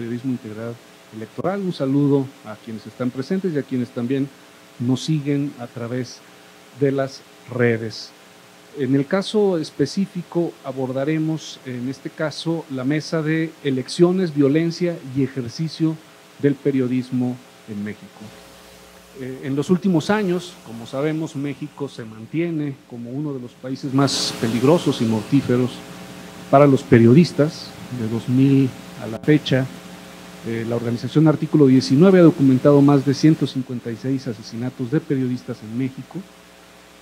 Periodismo Integral Electoral. Un saludo a quienes están presentes y a quienes también nos siguen a través de las redes. En el caso específico abordaremos en este caso la mesa de elecciones, violencia y ejercicio del periodismo en México. Eh, en los últimos años, como sabemos, México se mantiene como uno de los países más peligrosos y mortíferos para los periodistas. De 2000 a la fecha, eh, la organización Artículo 19 ha documentado más de 156 asesinatos de periodistas en México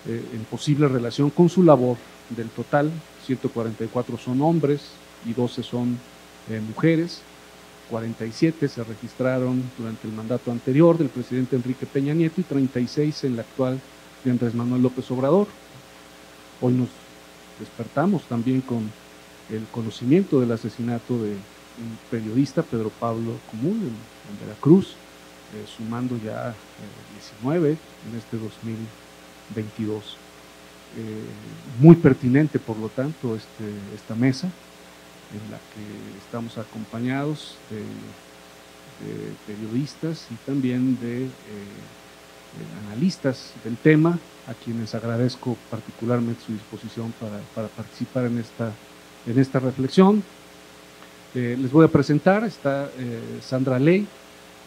eh, en posible relación con su labor. Del total, 144 son hombres y 12 son eh, mujeres. 47 se registraron durante el mandato anterior del presidente Enrique Peña Nieto y 36 en la actual de Andrés Manuel López Obrador. Hoy nos despertamos también con el conocimiento del asesinato de un periodista, Pedro Pablo Común, en, Veracruz, eh, sumando ya 19 en este 2000. 22. Eh, muy pertinente, por lo tanto, este, esta mesa en la que estamos acompañados de, periodistas y también de, eh, analistas del tema, a quienes agradezco particularmente su disposición para, participar en esta, en esta reflexión. Eh, les voy a presentar, está Sandra Ley,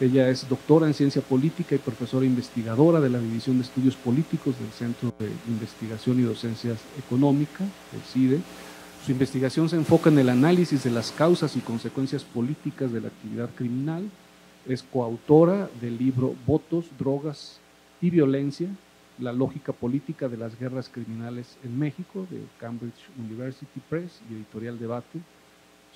ella es doctora en ciencia política y profesora investigadora de la División de Estudios Políticos del Centro de Investigación y Docencias Económica, el CIDE. Su investigación se enfoca en el análisis de las causas y consecuencias políticas de la actividad criminal. Es coautora del libro Votos, Drogas y Violencia, la lógica política de las guerras criminales en México, de Cambridge University Press y Editorial Debate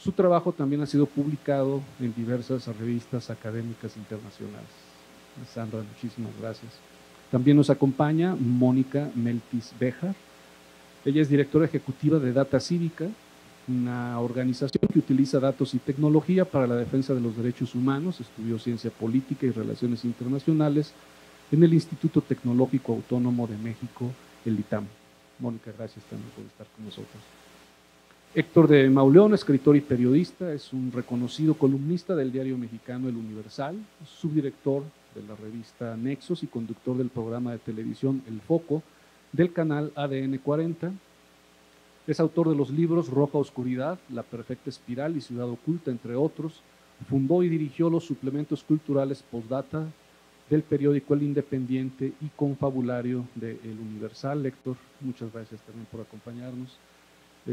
su trabajo también ha sido publicado en diversas revistas académicas internacionales. Sandra, muchísimas gracias. También nos acompaña Mónica Meltis Bejar. Ella es directora ejecutiva de Data Cívica, una organización que utiliza datos y tecnología para la defensa de los derechos humanos. Estudió ciencia política y relaciones internacionales en el Instituto Tecnológico Autónomo de México, el ITAM. Mónica, gracias también por estar con nosotros. Héctor de Mauleón, escritor y periodista, es un reconocido columnista del diario mexicano El Universal, subdirector de la revista Nexos y conductor del programa de televisión El Foco del canal ADN 40. Es autor de los libros Roja Oscuridad, La Perfecta Espiral y Ciudad Oculta, entre otros. Fundó y dirigió los suplementos culturales Postdata del periódico El Independiente y confabulario de El Universal. Héctor, muchas gracias también por acompañarnos.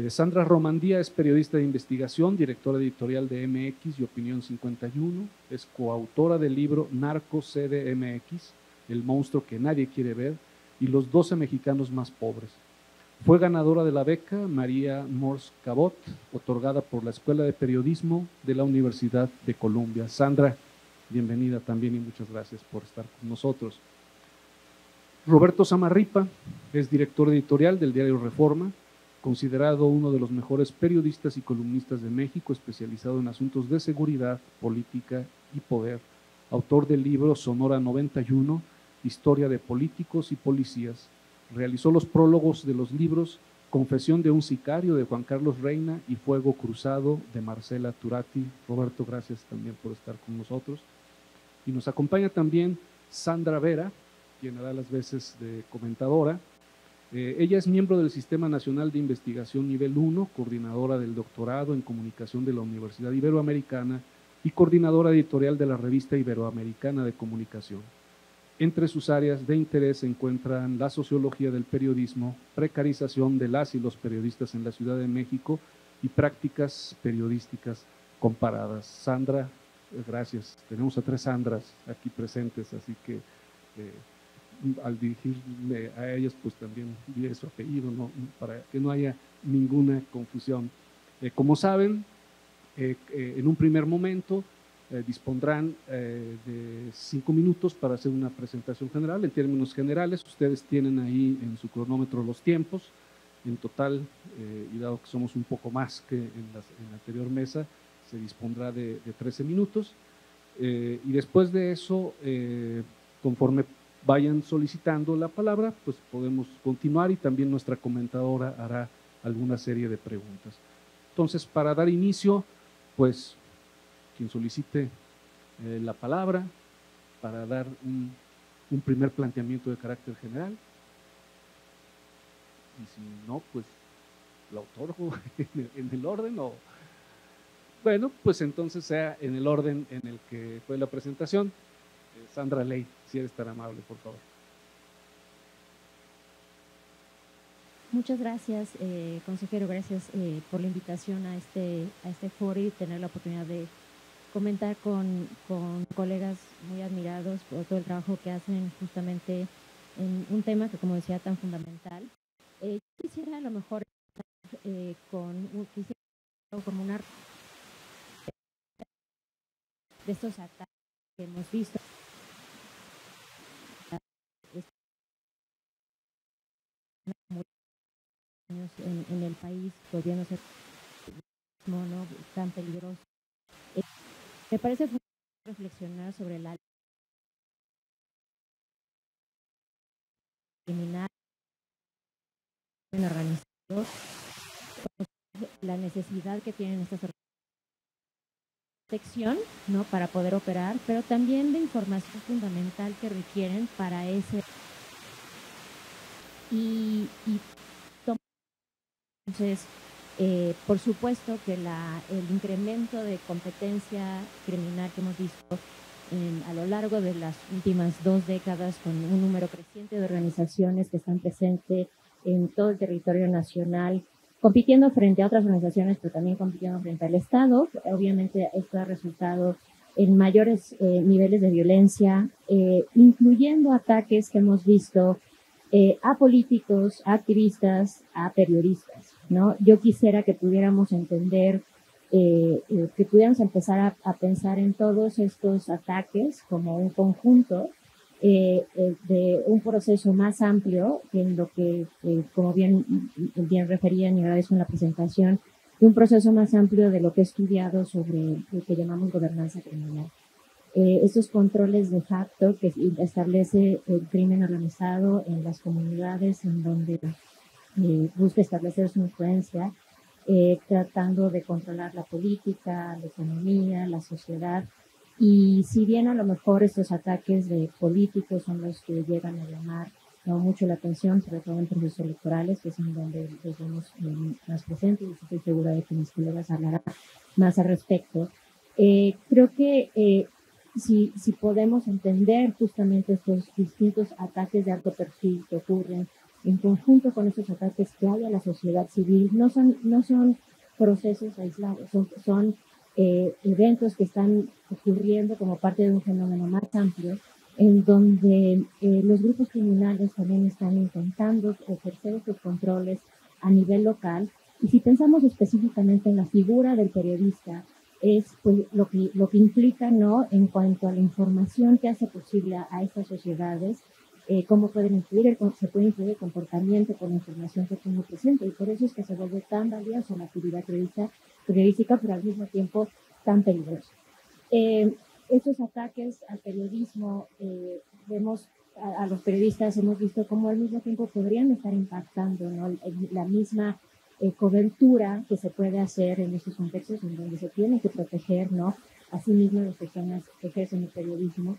Sandra Romandía es periodista de investigación, directora editorial de MX y Opinión 51, es coautora del libro Narco CDMX, El monstruo que nadie quiere ver, y los 12 mexicanos más pobres. Fue ganadora de la beca María Morse Cabot, otorgada por la Escuela de Periodismo de la Universidad de Columbia. Sandra, bienvenida también y muchas gracias por estar con nosotros. Roberto Samarripa es director editorial del diario Reforma, considerado uno de los mejores periodistas y columnistas de México, especializado en asuntos de seguridad, política y poder, autor del libro Sonora 91, Historia de Políticos y Policías. Realizó los prólogos de los libros Confesión de un sicario de Juan Carlos Reina y Fuego Cruzado de Marcela Turati. Roberto, gracias también por estar con nosotros. Y nos acompaña también Sandra Vera, quien hará las veces de comentadora eh, ella es miembro del Sistema Nacional de Investigación Nivel 1, coordinadora del doctorado en comunicación de la Universidad Iberoamericana y coordinadora editorial de la revista Iberoamericana de Comunicación. Entre sus áreas de interés se encuentran la sociología del periodismo, precarización de las y los periodistas en la Ciudad de México y prácticas periodísticas comparadas. Sandra, gracias. Tenemos a tres Sandras aquí presentes, así que eh, al dirigirme a ellos, pues también diré su apellido, ¿no? para que no haya ninguna confusión. Eh, como saben, eh, eh, en un primer momento dispondrán de cinco minutos para hacer una presentación general. En términos generales, ustedes tienen ahí en su cronómetro los tiempos. En total, y dado que somos un poco más que en, la anterior mesa, se dispondrá de, de 13 minutos. y después de eso, conforme vayan solicitando la palabra, pues podemos continuar y también nuestra comentadora hará alguna serie de preguntas. Entonces, para dar inicio, pues quien solicite eh, la palabra para dar un, primer planteamiento de carácter general. Y si no, pues lo otorgo en el orden o... Bueno, pues entonces sea en el orden en el que fue la presentación. Eh, Sandra Ley, si eres tan amable, por favor. Muchas gracias, eh, consejero. Gracias eh, por la invitación a este, a este foro y tener la oportunidad de comentar con, con, colegas muy admirados por todo el trabajo que hacen justamente en un tema que, como decía, tan fundamental. Eh, quisiera a lo mejor eh, con quisiera de estos ataques que hemos visto en, el país ser no tan peligroso. Eh, me parece reflexionar sobre la criminal organizados la necesidad que tienen estas protección no para poder operar pero también de información fundamental que requieren para ese y entonces eh, por supuesto que la, el incremento de competencia criminal que hemos visto a lo largo de las últimas dos décadas con un número creciente de organizaciones que están presentes en todo el territorio nacional, compitiendo frente a otras organizaciones, pero también compitiendo frente al Estado. Obviamente esto ha resultado en mayores eh, niveles de violencia, eh, incluyendo ataques que hemos visto a políticos, a activistas, a periodistas. ¿no? Yo quisiera que pudiéramos entender, eh, eh, que pudiéramos empezar a, pensar en todos estos ataques como un conjunto eh, de un proceso más amplio en lo que, como bien, bien y agradezco en la presentación, de un proceso más amplio de lo que he estudiado sobre lo que llamamos gobernanza criminal. Estos controles de facto que establece el crimen organizado en las comunidades en donde eh, busca establecer su influencia, eh, tratando de controlar la política, la economía, la sociedad. Y si bien a lo mejor estos ataques de políticos son los que llegan a llamar mucho la atención, sobre todo en procesos electorales, que es en donde los vemos eh, más presentes, y estoy segura de que mis colegas hablarán más al respecto. Eh, creo que eh, si, si podemos entender justamente estos distintos ataques de alto perfil que ocurren en conjunto con esos ataques que hay a la sociedad civil, no son, no son procesos aislados, son, son eh, eventos que están ocurriendo como parte de un fenómeno más amplio, en donde eh, los grupos criminales también están intentando ejercer estos controles a nivel local. Y si pensamos específicamente en la figura del periodista, es pues, lo, que, lo que implica ¿no? en cuanto a la información que hace posible a estas sociedades eh, cómo pueden influir, se puede influir el comportamiento con la información que tengo presente. Y por eso es que se vuelve tan valiosa la actividad periodística, pero al mismo tiempo tan peligrosa. Eh, estos ataques al periodismo, eh, vemos a, los periodistas, hemos visto cómo al mismo tiempo podrían estar impactando ¿no? la misma cobertura que se puede hacer en estos contextos en donde se tiene que proteger ¿no? a sí las personas que ejercen el periodismo.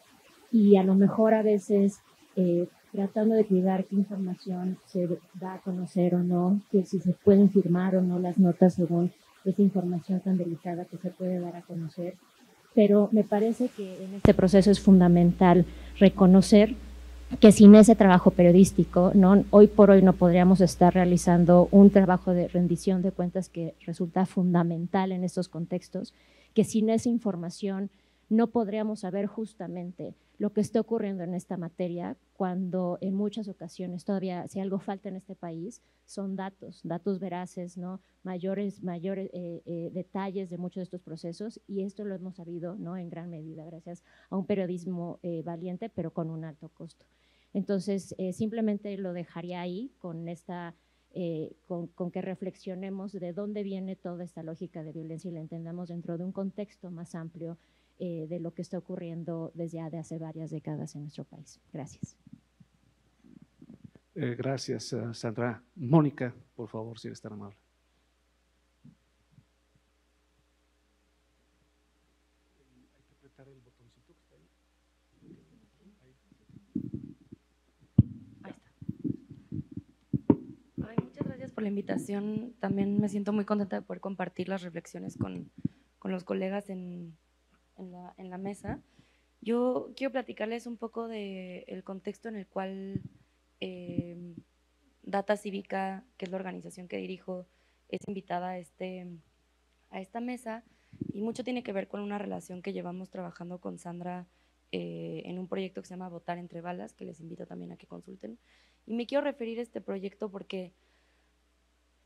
Y a lo mejor a veces eh, tratando de cuidar qué información se da a conocer o no, que si se pueden firmar o no las notas según esa información tan delicada que se puede dar a conocer. Pero me parece que en este proceso es fundamental reconocer que sin ese trabajo periodístico, ¿no? hoy por hoy no podríamos estar realizando un trabajo de rendición de cuentas que resulta fundamental en estos contextos, que sin esa información no podríamos saber justamente lo que está ocurriendo en esta materia cuando en muchas ocasiones todavía si algo falta en este país son datos, datos veraces, mayores, mayores eh, eh, detalles de muchos de estos procesos y esto lo hemos sabido ¿no? en gran medida gracias a un periodismo eh, valiente pero con un alto costo. Entonces simplemente lo dejaría ahí con esta con, con, que reflexionemos de dónde viene toda esta lógica de violencia y la entendamos dentro de un contexto más amplio eh, de lo que está ocurriendo desde hace varias décadas en nuestro país. Gracias. Eh, gracias, eh, Sandra. Mónica, por favor, si eres tan amable. Por la invitación. También me siento muy contenta de poder compartir las reflexiones con, con los colegas en, en, la, en, la, mesa. Yo quiero platicarles un poco del el contexto en el cual eh, Data Cívica, que es la organización que dirijo, es invitada a, este, a esta mesa y mucho tiene que ver con una relación que llevamos trabajando con Sandra eh, en un proyecto que se llama Votar entre balas, que les invito también a que consulten. Y me quiero referir a este proyecto porque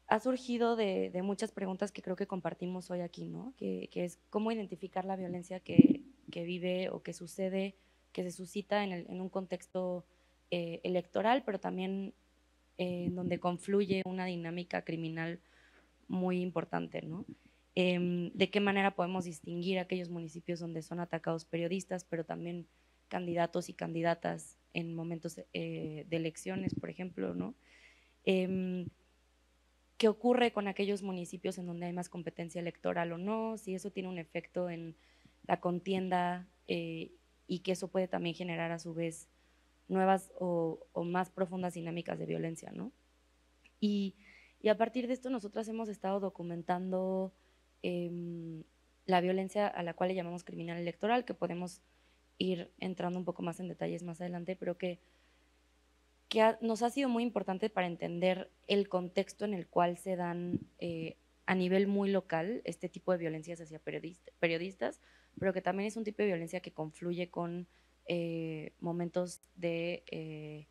ha surgido de, de muchas preguntas que creo que compartimos hoy aquí, ¿no? Que, que es cómo identificar la violencia que, que, vive o que sucede, que se suscita en, el, en un contexto eh, electoral, pero también eh, donde confluye una dinámica criminal muy importante, ¿no? Eh, de qué manera podemos distinguir aquellos municipios donde son atacados periodistas, pero también candidatos y candidatas en momentos eh, de elecciones, por ejemplo, ¿no? Eh, ¿Qué ocurre con aquellos municipios en donde hay más competencia electoral o no? Si eso tiene un efecto en la contienda eh, y que eso puede también generar a su vez nuevas o, o más profundas dinámicas de violencia, ¿no? Y, y, a partir de esto nosotras hemos estado documentando em, la violencia a la cual le llamamos criminal electoral, que podemos ir entrando un poco más en detalles más adelante, pero que, que nos ha sido muy importante para entender el contexto en el cual se dan eh, a nivel muy local este tipo de violencias hacia periodista, periodistas, pero que también es un tipo de violencia que confluye con eh, momentos de eh,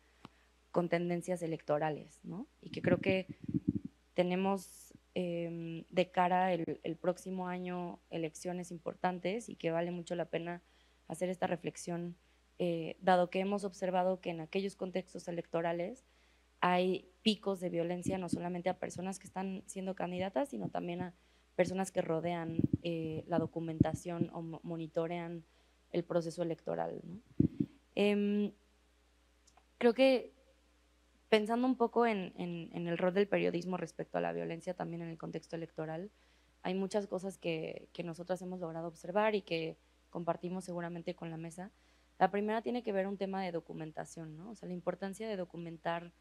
tendencias electorales, ¿no? Y que creo que tenemos eh, de cara el, el, próximo año elecciones importantes y que vale mucho la pena hacer esta reflexión, eh, dado que hemos observado que en aquellos contextos electorales hay picos de violencia no solamente a personas que están siendo candidatas, sino también a personas que rodean eh, la documentación o monitorean el proceso electoral. Eh, creo que pensando un poco en, el rol del periodismo respecto a la violencia también en el contexto electoral, hay muchas cosas que, que nosotras hemos logrado observar y que compartimos seguramente con la mesa. La primera tiene que ver un tema de documentación, ¿no? O sea, la importancia de documentar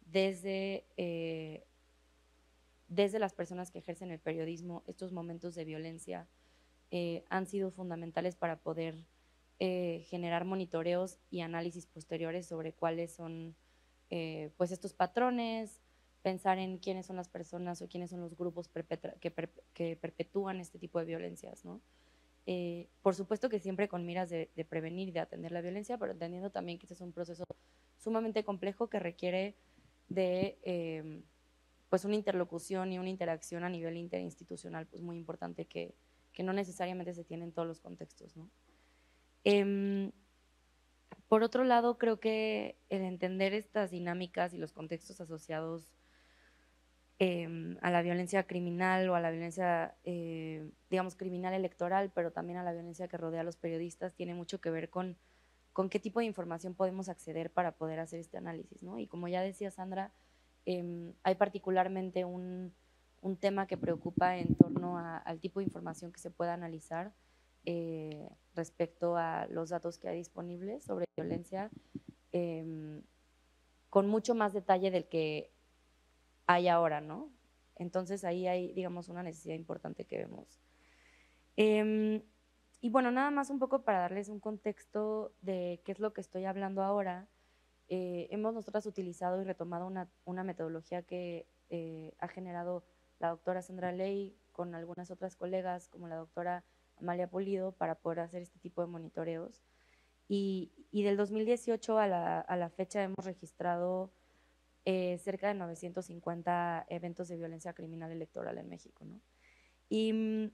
desde, eh, desde las personas que ejercen el periodismo estos momentos de violencia eh, han sido fundamentales para poder eh, generar monitoreos y análisis posteriores sobre cuáles son eh, pues estos patrones, pensar en quiénes son las personas o quiénes son los grupos que, per que perpetúan este tipo de violencias, ¿no? Eh, por supuesto que siempre con miras de, de, prevenir y de atender la violencia, pero entendiendo también que este es un proceso sumamente complejo que requiere de eh, pues una interlocución y una interacción a nivel interinstitucional pues muy importante que, que no necesariamente se tiene en todos los contextos. ¿no? Eh, por otro lado, creo que el entender estas dinámicas y los contextos asociados eh, a la violencia criminal o a la violencia, eh, digamos, criminal electoral, pero también a la violencia que rodea a los periodistas, tiene mucho que ver con, con qué tipo de información podemos acceder para poder hacer este análisis. ¿no? Y como ya decía Sandra, eh, hay particularmente un, un, tema que preocupa en torno a, al tipo de información que se pueda analizar eh, respecto a los datos que hay disponibles sobre violencia, con mucho más detalle del que hay ahora, ¿no? Entonces ahí hay, digamos, una necesidad importante que vemos. Eh, y bueno, nada más un poco para darles un contexto de qué es lo que estoy hablando ahora. Eh, hemos nosotras utilizado y retomado una, una metodología que eh, ha generado la doctora Sandra Ley con algunas otras colegas, como la doctora Amalia Pulido, para poder hacer este tipo de monitoreos. Y, y del 2018 a la, a la fecha hemos registrado eh, cerca de 950 eventos de violencia criminal electoral en México. ¿no? Y,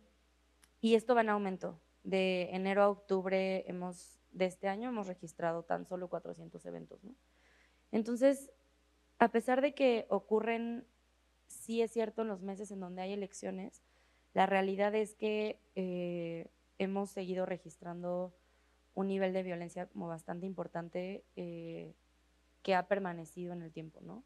y, esto va en aumento. De enero a octubre hemos, de este año hemos registrado tan solo 400 eventos. ¿no? Entonces, a pesar de que ocurren, sí es cierto, en los meses en donde hay elecciones, la realidad es que eh, hemos seguido registrando un nivel de violencia como bastante importante eh, que ha permanecido en el tiempo, ¿no?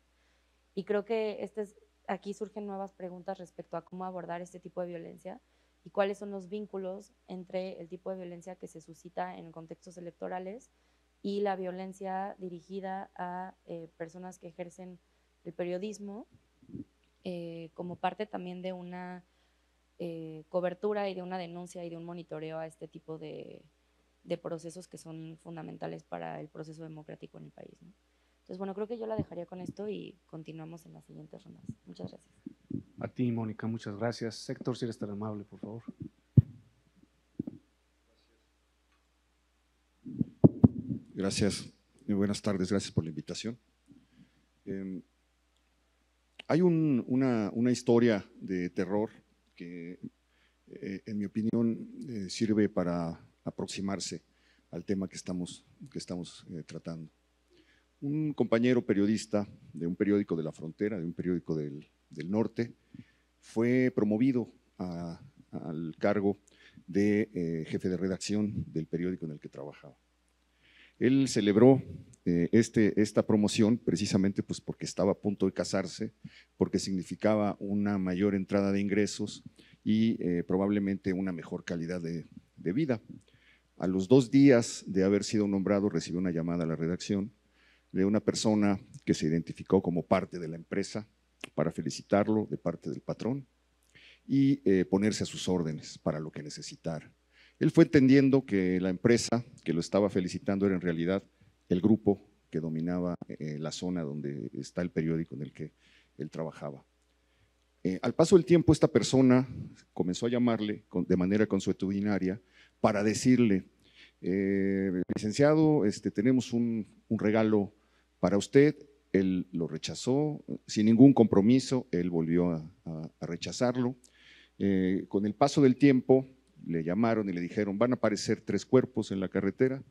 Y creo que este es, aquí surgen nuevas preguntas respecto a cómo abordar este tipo de violencia y cuáles son los vínculos entre el tipo de violencia que se suscita en contextos electorales y la violencia dirigida a eh, personas que ejercen el periodismo eh, como parte también de una eh, cobertura y de una denuncia y de un monitoreo a este tipo de, de, procesos que son fundamentales para el proceso democrático en el país. Entonces, bueno, creo que yo la dejaría con esto y continuamos en las siguientes rondas. Muchas gracias. A ti, Mónica, muchas gracias. Sector, si eres tan amable, por favor. Gracias. Muy buenas tardes. Gracias por la invitación. Em, hay una, historia de terror que, eh, en mi opinión, eh, sirve para aproximarse al tema que estamos, que estamos eh, tratando. Un compañero periodista de un periódico de la frontera, de un periódico del, norte, fue promovido al cargo de jefe de redacción del periódico en el que trabajaba. Él celebró eh, este, esta promoción precisamente pues, porque estaba a punto de casarse, porque significaba una mayor entrada de ingresos y eh, probablemente una mejor calidad de, vida. A los dos días de haber sido nombrado, recibió una llamada a la redacción de una persona que se identificó como parte de la empresa para felicitarlo de parte del patrón y eh, ponerse a sus órdenes para lo que necesitara. Él fue entendiendo que la empresa que lo estaba felicitando era en realidad el grupo que dominaba eh, la zona donde está el periódico en el que él trabajaba. Eh, al paso del tiempo, esta persona comenzó a llamarle de manera consuetudinaria para decirle, licenciado, este, tenemos un, regalo para usted. Él lo rechazó sin ningún compromiso, él volvió a, rechazarlo. con el paso del tiempo, le llamaron y le dijeron, van a aparecer tres cuerpos en la carretera,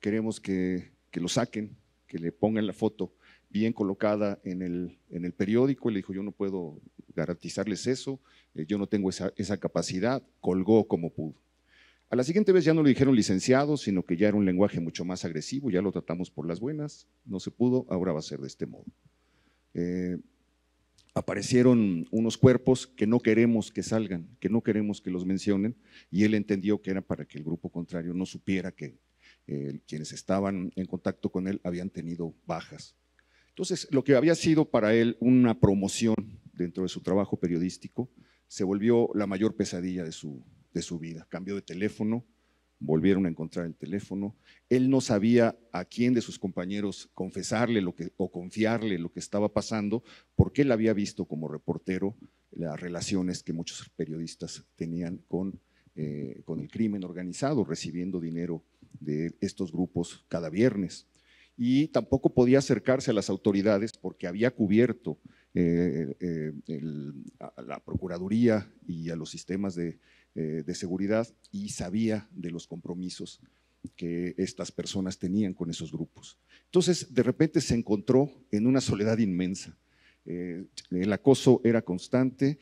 queremos que, lo saquen, que le pongan la foto bien colocada en el, en el periódico. Le dijo, yo no puedo garantizarles eso, eh, yo no tengo esa, esa capacidad, colgó como pudo. A la siguiente vez ya no le dijeron licenciado, sino que ya era un lenguaje mucho más agresivo, ya lo tratamos por las buenas, no se pudo, ahora va a ser de este modo. Eh, aparecieron unos cuerpos que no queremos que salgan, que no queremos que los mencionen, y él entendió que era para que el grupo contrario no supiera que eh, quienes estaban en contacto con él habían tenido bajas. Entonces, lo que había sido para él una promoción dentro de su trabajo periodístico, se volvió la mayor pesadilla de su, de su vida. Cambió de teléfono, volvieron a encontrar el teléfono. Él no sabía a quién de sus compañeros confesarle lo que, o confiarle lo que estaba pasando, porque él había visto como reportero las relaciones que muchos periodistas tenían con, eh, con el crimen organizado, recibiendo dinero de estos grupos cada viernes. Y tampoco podía acercarse a las autoridades porque había cubierto eh, eh, a la Procuraduría y a los sistemas de eh, de seguridad y sabía de los compromisos que estas personas tenían con esos grupos. Entonces, de repente se encontró en una soledad inmensa. Eh, el acoso era constante,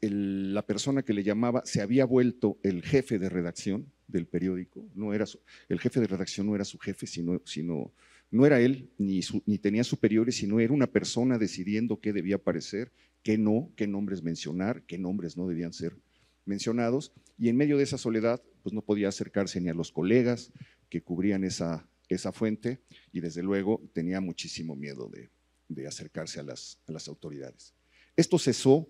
la persona que le llamaba se había vuelto el jefe de redacción del periódico, no era el jefe de redacción no era su jefe, sino, sino no era él ni, ni tenía superiores, sino era una persona decidiendo qué debía aparecer, qué no, qué nombres mencionar, qué nombres no debían ser mencionados, y en medio de esa soledad, pues no podía acercarse ni a los colegas que cubrían esa, esa fuente, y desde luego tenía muchísimo miedo de, acercarse a las, las, autoridades. Esto cesó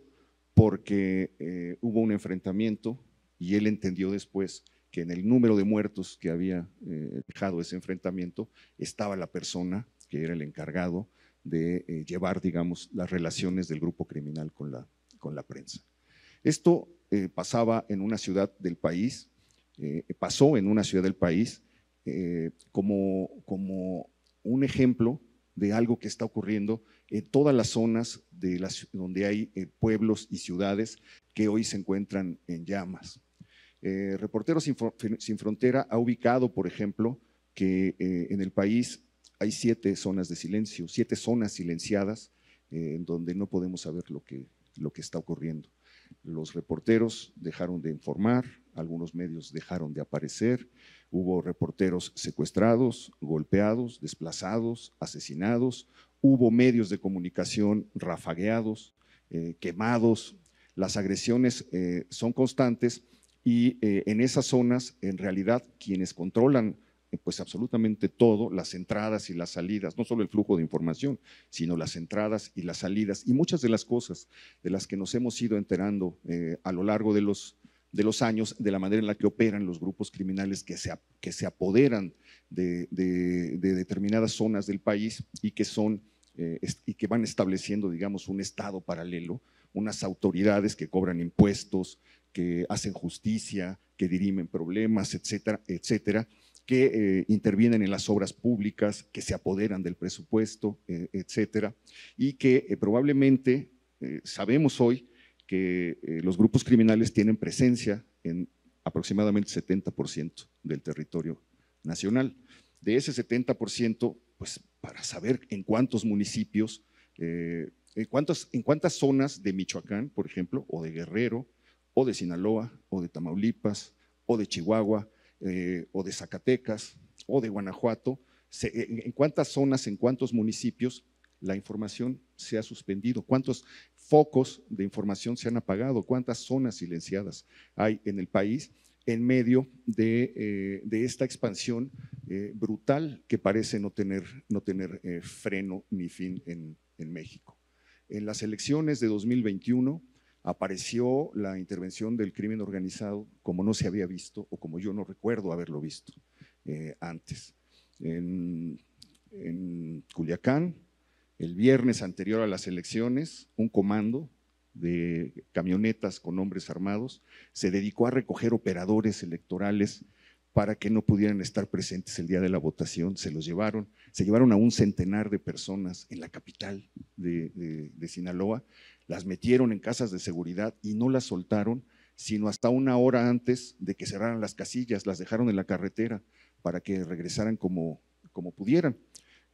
porque eh, hubo un enfrentamiento y él entendió después que en el número de muertos que había eh, dejado ese enfrentamiento estaba la persona que era el encargado de eh, llevar, digamos, las relaciones del grupo criminal con la, con la prensa. Esto eh, pasaba en una ciudad del país, eh, pasó en una ciudad del país eh, como, como un ejemplo de algo que está ocurriendo en todas las zonas de donde hay pueblos y ciudades que hoy se encuentran en llamas. Reporteros sin, Frontera ha ubicado, por ejemplo, que en el país hay siete zonas de silencio, siete zonas silenciadas en donde no podemos saber lo que, lo que está ocurriendo. Los reporteros dejaron de informar, algunos medios dejaron de aparecer, hubo reporteros secuestrados, golpeados, desplazados, asesinados, hubo medios de comunicación rafagueados, eh, quemados, las agresiones eh, son constantes y eh, en esas zonas, en realidad, quienes controlan pues absolutamente todo, las entradas y las salidas, no solo el flujo de información, sino las entradas y las salidas y muchas de las cosas de las que nos hemos ido enterando eh, a lo largo de los, de los años, de la manera en la que operan los grupos criminales que se, que se apoderan de, determinadas zonas del país y que son eh, y que van estableciendo, digamos, un estado paralelo, unas autoridades que cobran impuestos, que hacen justicia, que dirimen problemas, etcétera, etcétera, que eh, intervienen en las obras públicas, que se apoderan del presupuesto, eh, etcétera, y que eh, probablemente sabemos hoy que los grupos criminales tienen presencia en aproximadamente 70% del territorio nacional. De ese 70%, pues para saber en cuántos municipios, en, en cuántas zonas de Michoacán, por ejemplo, o de Guerrero, o de Sinaloa, o de Tamaulipas, o de Chihuahua, eh, o de Zacatecas, o de Guanajuato, en cuántas zonas, en cuántos municipios la información se ha suspendido, cuántos focos de información se han apagado, cuántas zonas silenciadas hay en el país en medio de, eh, esta expansión eh, brutal que parece no tener, no tener freno ni fin en, en México. En las elecciones de 2021, apareció la intervención del crimen organizado como no se había visto o como yo no recuerdo haberlo visto eh, antes. En, Culiacán, el viernes anterior a las elecciones, un comando de camionetas con hombres armados se dedicó a recoger operadores electorales para que no pudieran estar presentes el día de la votación. Se los llevaron, se llevaron a un centenar de personas en la capital de Sinaloa las metieron en casas de seguridad y no las soltaron, sino hasta una hora antes de que cerraran las casillas, las dejaron en la carretera para que regresaran como, como pudieran.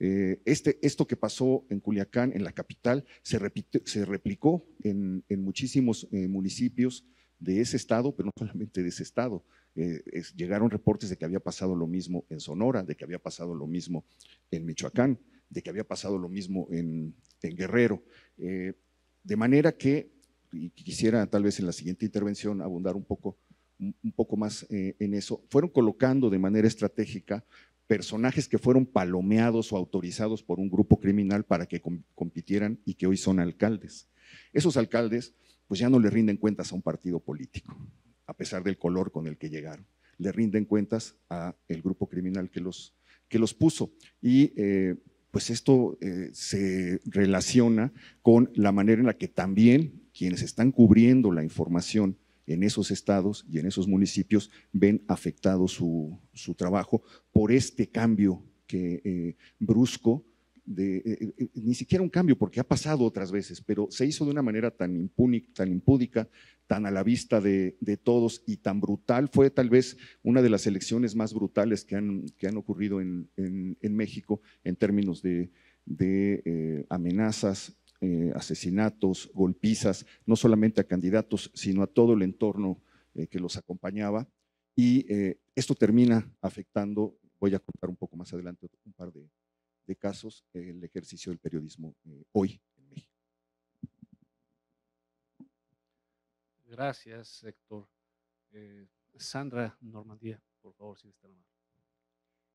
Eh, este, esto que pasó en Culiacán, en la capital, se, se replicó en, muchísimos eh, municipios de ese estado, pero no solamente de ese estado. Eh, llegaron reportes de que había pasado lo mismo en Sonora, de que había pasado lo mismo en Michoacán, de que había pasado lo mismo en, en Guerrero. De manera que, y quisiera tal vez en la siguiente intervención abundar un poco, un, poco más eh, en eso, fueron colocando de manera estratégica personajes que fueron palomeados o autorizados por un grupo criminal para que compitieran y que hoy son alcaldes. Esos alcaldes pues ya no le rinden cuentas a un partido político, a pesar del color con el que llegaron. Le rinden cuentas a el grupo criminal que los, que los puso. Y eh, pues esto eh, se relaciona con la manera en la que también quienes están cubriendo la información en esos estados y en esos municipios ven afectado su, trabajo por este cambio que eh, brusco de, eh, eh, ni siquiera un cambio, porque ha pasado otras veces, pero se hizo de una manera tan, impúnica, tan impúdica, tan a la vista de, todos y tan brutal. Fue tal vez una de las elecciones más brutales que han, que han ocurrido en, México en términos de, eh, amenazas, asesinatos, golpizas, no solamente a candidatos, sino a todo el entorno que los acompañaba. Y esto termina afectando, voy a contar un poco más adelante un par de, de casos el ejercicio del periodismo eh, hoy en México. Gracias, Héctor. Eh, Sandra Normandía, por favor, si está amable.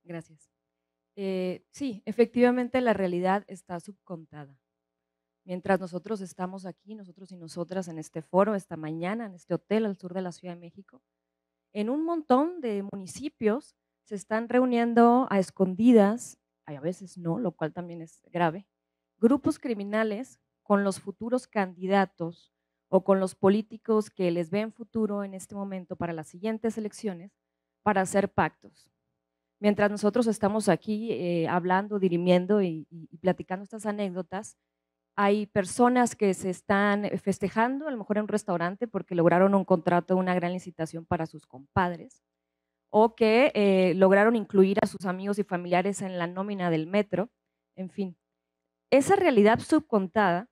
Gracias. Eh, sí, efectivamente la realidad está subcontada. Mientras nosotros estamos aquí, nosotros y nosotras en este foro, esta mañana, en este hotel al sur de la Ciudad de México, en un montón de municipios se están reuniendo a escondidas a veces no, lo cual también es grave, grupos criminales con los futuros candidatos o con los políticos que les ven futuro en este momento para las siguientes elecciones para hacer pactos. Mientras nosotros estamos aquí eh, hablando, dirimiendo y, platicando estas anécdotas, hay personas que se están festejando, a lo mejor en un restaurante, porque lograron un contrato, una gran licitación para sus compadres o que eh, lograron incluir a sus amigos y familiares en la nómina del metro, en fin. Esa realidad subcontada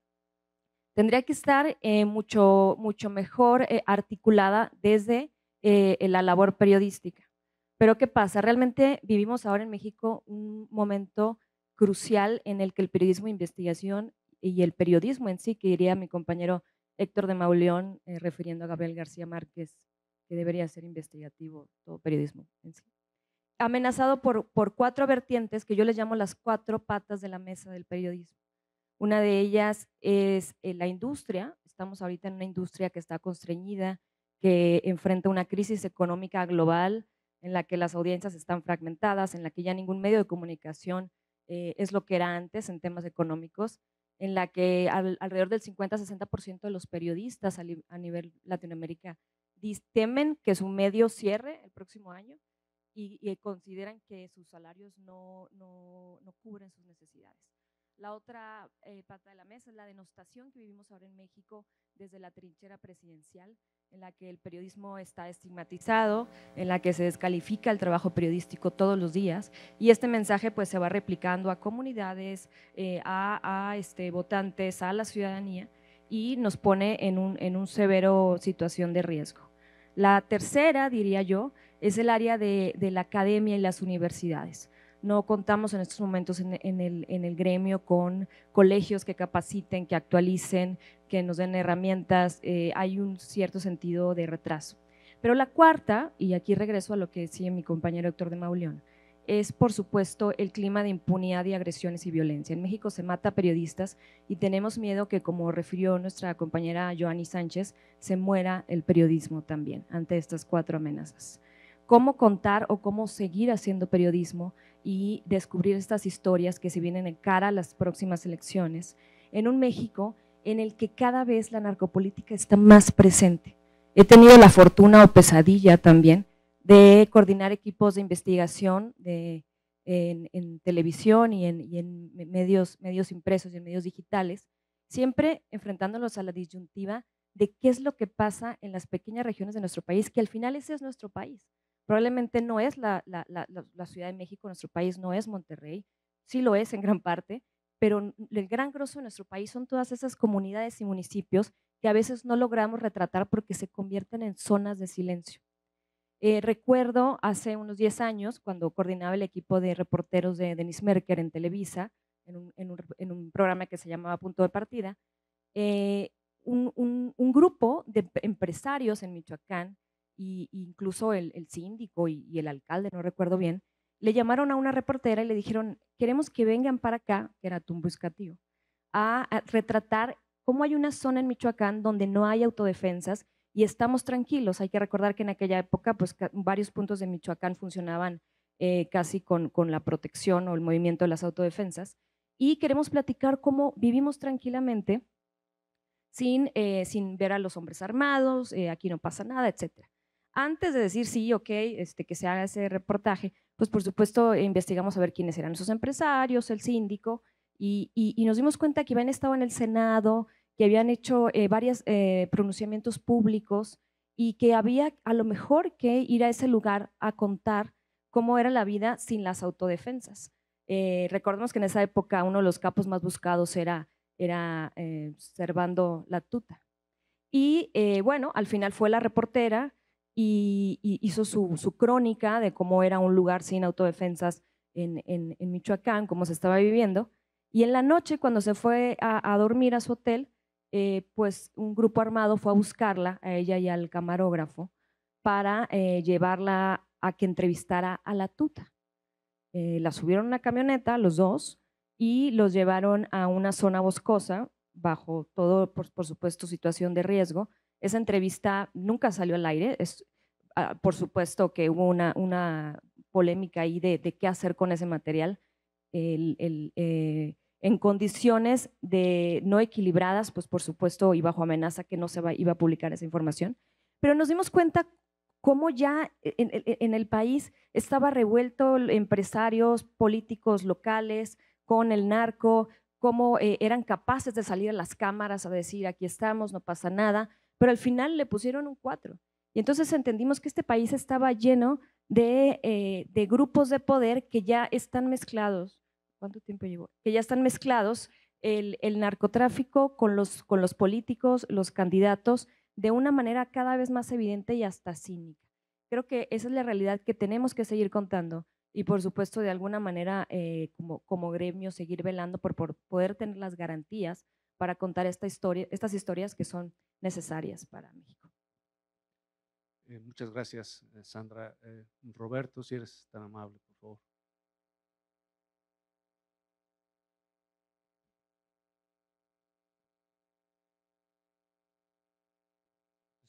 tendría que estar eh, mucho, mucho mejor eh, articulada desde la labor periodística. Pero ¿qué pasa? Realmente vivimos ahora en México un momento crucial en el que el periodismo de investigación y el periodismo en sí, que diría mi compañero Héctor de Mauleón, refiriendo a Gabriel García Márquez, que debería ser investigativo todo periodismo en sí. amenazado por, por cuatro vertientes que yo les llamo las cuatro patas de la mesa del periodismo. Una de ellas es eh, la industria. Estamos ahorita en una industria que está constreñida, que enfrenta una crisis económica global, en la que las audiencias están fragmentadas, en la que ya ningún medio de comunicación eh, es lo que era antes en temas económicos, en la que alrededor del 50-60% de los periodistas a, nivel Latinoamérica temen que su medio cierre el próximo año y, consideran que sus salarios no, no, no cubren sus necesidades. La otra eh, pata de la mesa es la denostación que vivimos ahora en México desde la trinchera presidencial, en la que el periodismo está estigmatizado, en la que se descalifica el trabajo periodístico todos los días y este mensaje pues se va replicando a comunidades, eh, a, este, votantes, a la ciudadanía y nos pone en un, en un severo situación de riesgo. La tercera, diría yo, es el área de, la academia y las universidades. No contamos en estos momentos en, el, gremio con colegios que capaciten, que actualicen, que nos den herramientas. Eh, hay un cierto sentido de retraso. Pero la cuarta, y aquí regreso a lo que decía mi compañero Héctor de Mauleón, es, por supuesto, el clima de impunidad y agresiones y violencia. En México se mata periodistas y tenemos miedo que, como refirió nuestra compañera Joanny Sánchez, se muera el periodismo también ante estas cuatro amenazas. ¿Cómo contar o cómo seguir haciendo periodismo y descubrir estas historias que se vienen en cara a las próximas elecciones en un México en el que cada vez la narcopolítica está más presente? He tenido la fortuna o pesadilla también de coordinar equipos de investigación en, televisión y en, medios, impresos y en medios digitales, siempre enfrentándolos a la disyuntiva de qué es lo que pasa en las pequeñas regiones de nuestro país, que al final ese es nuestro país. Probablemente no es la, la Ciudad de México, nuestro país no es Monterrey, sí lo es en gran parte, pero el gran grosso de nuestro país son todas esas comunidades y municipios que a veces no logramos retratar porque se convierten en zonas de silencio. Eh, recuerdo hace unos 10 años, cuando coordinaba el equipo de reporteros de Denis Merker en Televisa, en un, programa que se llamaba Punto de Partida, eh, un, grupo de empresarios en Michoacán, e incluso el, síndico y, el alcalde, no recuerdo bien, le llamaron a una reportera y le dijeron, queremos que vengan para acá, que era Tumbuscatío, a, a retratar cómo hay una zona en Michoacán donde no hay autodefensas y estamos tranquilos. Hay que recordar que en aquella época pues, varios puntos de Michoacán funcionaban eh, casi con, con, la protección o el movimiento de las autodefensas y queremos platicar cómo vivimos tranquilamente sin, eh, sin ver a los hombres armados, eh, aquí no pasa nada, etc. Antes de decir sí, ok, este, que se haga ese reportaje, pues por supuesto investigamos a ver quiénes eran esos empresarios, el síndico, y, y, y nos dimos cuenta que habían estado en el Senado, que habían hecho eh, varios eh, pronunciamientos públicos y que había a lo mejor que ir a ese lugar a contar cómo era la vida sin las autodefensas. Eh, recordemos que en esa época uno de los capos más buscados era, era eh, Servando la Tuta. Y bueno, al final fue la reportera y, hizo su, crónica de cómo era un lugar sin autodefensas en, en, Michoacán, cómo se estaba viviendo. Y en la noche, cuando se fue a dormir a su hotel, eh, pues un grupo armado fue a buscarla, a ella y al camarógrafo, para eh, llevarla a que entrevistara a la tuta. Eh, la subieron a una camioneta, los dos, y los llevaron a una zona boscosa, bajo todo, por, supuesto, situación de riesgo. Esa entrevista nunca salió al aire. Es, ah, por supuesto que hubo una, una polémica ahí de, de, qué hacer con ese material. El, en condiciones de no equilibradas, pues por supuesto y bajo amenaza que no se iba a publicar esa información, pero nos dimos cuenta cómo ya en, el país estaba revuelto empresarios, políticos locales con el narco, cómo eh, eran capaces de salir a las cámaras a decir aquí estamos, no pasa nada, pero al final le pusieron un cuatro. Y entonces entendimos que este país estaba lleno de, eh, de grupos de poder que ya están mezclados ¿cuánto tiempo llevo? Que ya están mezclados el, narcotráfico con los, con los políticos, los candidatos, de una manera cada vez más evidente y hasta cínica. Creo que esa es la realidad que tenemos que seguir contando y por supuesto de alguna manera eh, como, como gremio seguir velando por, por, poder tener las garantías para contar esta historia, estas historias que son necesarias para México. Eh, muchas gracias, eh, Sandra. Eh, Roberto, si eres tan amable,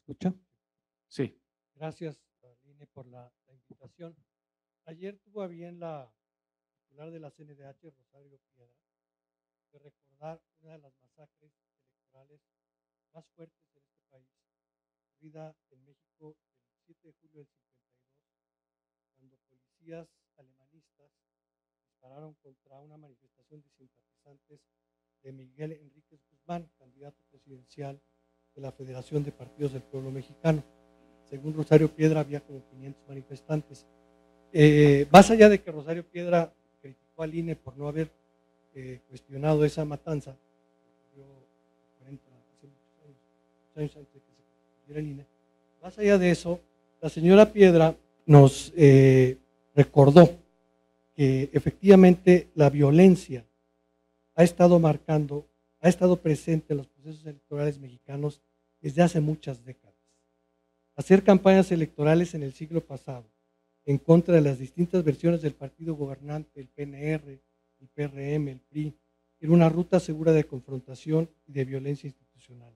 escucha? Sí. Gracias, Aline, por la, la invitación. Ayer tuvo a bien la titular de la CNDH, Rosario Piedra, de recordar una de las masacres electorales más fuertes en este país, ocurrida en México el 7 de julio del 52, cuando policías alemanistas dispararon contra una manifestación de simpatizantes de Miguel Enríquez Guzmán, candidato presidencial de la Federación de Partidos del Pueblo Mexicano. Según Rosario Piedra, había como 500 manifestantes. Eh, más allá de que Rosario Piedra criticó al INE por no haber eh, cuestionado esa matanza, ocurrió 40, hace muchos años, muchos años antes de que se el INE, más allá de eso, la señora Piedra nos eh, recordó que efectivamente la violencia ha estado marcando, ha estado presente en los procesos electorales mexicanos desde hace muchas décadas. Hacer campañas electorales en el siglo pasado en contra de las distintas versiones del partido gobernante, el PNR, el PRM, el PRI, era una ruta segura de confrontación y de violencia institucional.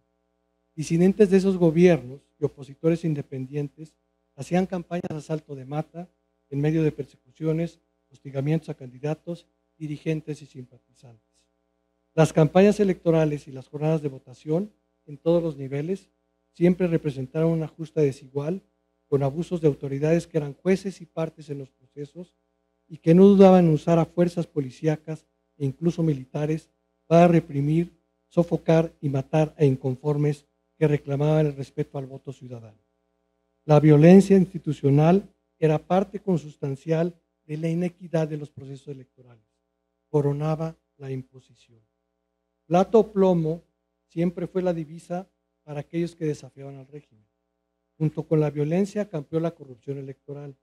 Disidentes de esos gobiernos y opositores independientes hacían campañas de asalto de mata en medio de persecuciones, hostigamientos a candidatos, dirigentes y simpatizantes. Las campañas electorales y las jornadas de votación en todos los niveles siempre representaron una justa desigual, con abusos de autoridades que eran jueces y partes en los procesos y que no dudaban en usar a fuerzas policíacas e incluso militares para reprimir, sofocar y matar a inconformes que reclamaban el respeto al voto ciudadano. La violencia institucional era parte consustancial de la inequidad de los procesos electorales. Coronaba la imposición. Plato plomo siempre fue la divisa para aquellos que desafiaban al régimen. Junto con la violencia campeó la corrupción electoral.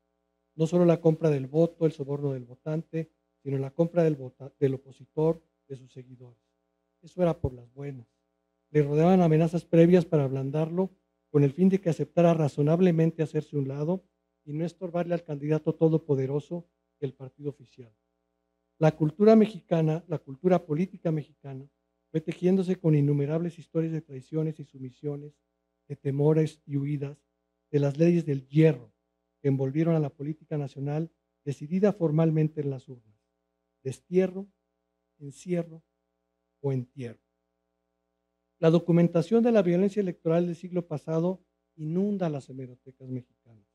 No solo la compra del voto, el soborno del votante, sino la compra del, del opositor, de sus seguidores. Eso era por las buenas. Le rodeaban amenazas previas para ablandarlo con el fin de que aceptara razonablemente hacerse un lado y no estorbarle al candidato todopoderoso el partido oficial. La cultura mexicana, la cultura política mexicana, fue tejiéndose con innumerables historias de traiciones y sumisiones, de temores y huidas, de las leyes del hierro que envolvieron a la política nacional decidida formalmente en las urnas. Destierro, encierro o entierro. La documentación de la violencia electoral del siglo pasado inunda las hemerotecas mexicanas.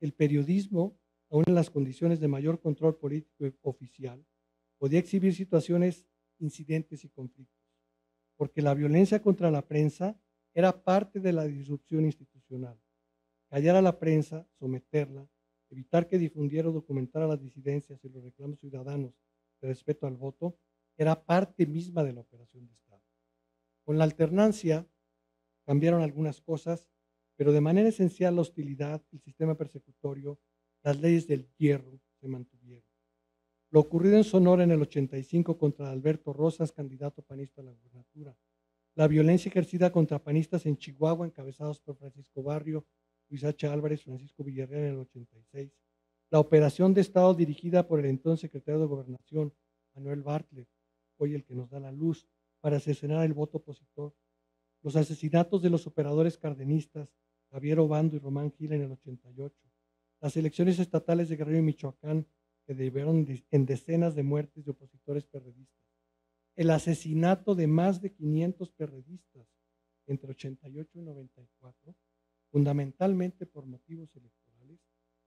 El periodismo, aún en las condiciones de mayor control político oficial, podía exhibir situaciones, incidentes y conflictos porque la violencia contra la prensa era parte de la disrupción institucional. Callar a la prensa, someterla, evitar que difundiera o documentara las disidencias y los reclamos ciudadanos de respeto al voto, era parte misma de la operación de Estado. Con la alternancia cambiaron algunas cosas, pero de manera esencial la hostilidad, el sistema persecutorio, las leyes del hierro se mantuvieron. Lo ocurrido en Sonora en el 85 contra Alberto Rosas, candidato panista a la gubernatura. La violencia ejercida contra panistas en Chihuahua, encabezados por Francisco Barrio, Luis H. Álvarez, Francisco Villarreal en el 86. La operación de Estado dirigida por el entonces secretario de Gobernación, Manuel Bartlett, hoy el que nos da la luz, para asesinar el voto opositor. Los asesinatos de los operadores cardenistas, Javier Obando y Román Gil en el 88. Las elecciones estatales de Guerrero y Michoacán, que debieron en decenas de muertes de opositores periodistas. El asesinato de más de 500 periodistas entre 88 y 94, fundamentalmente por motivos electorales,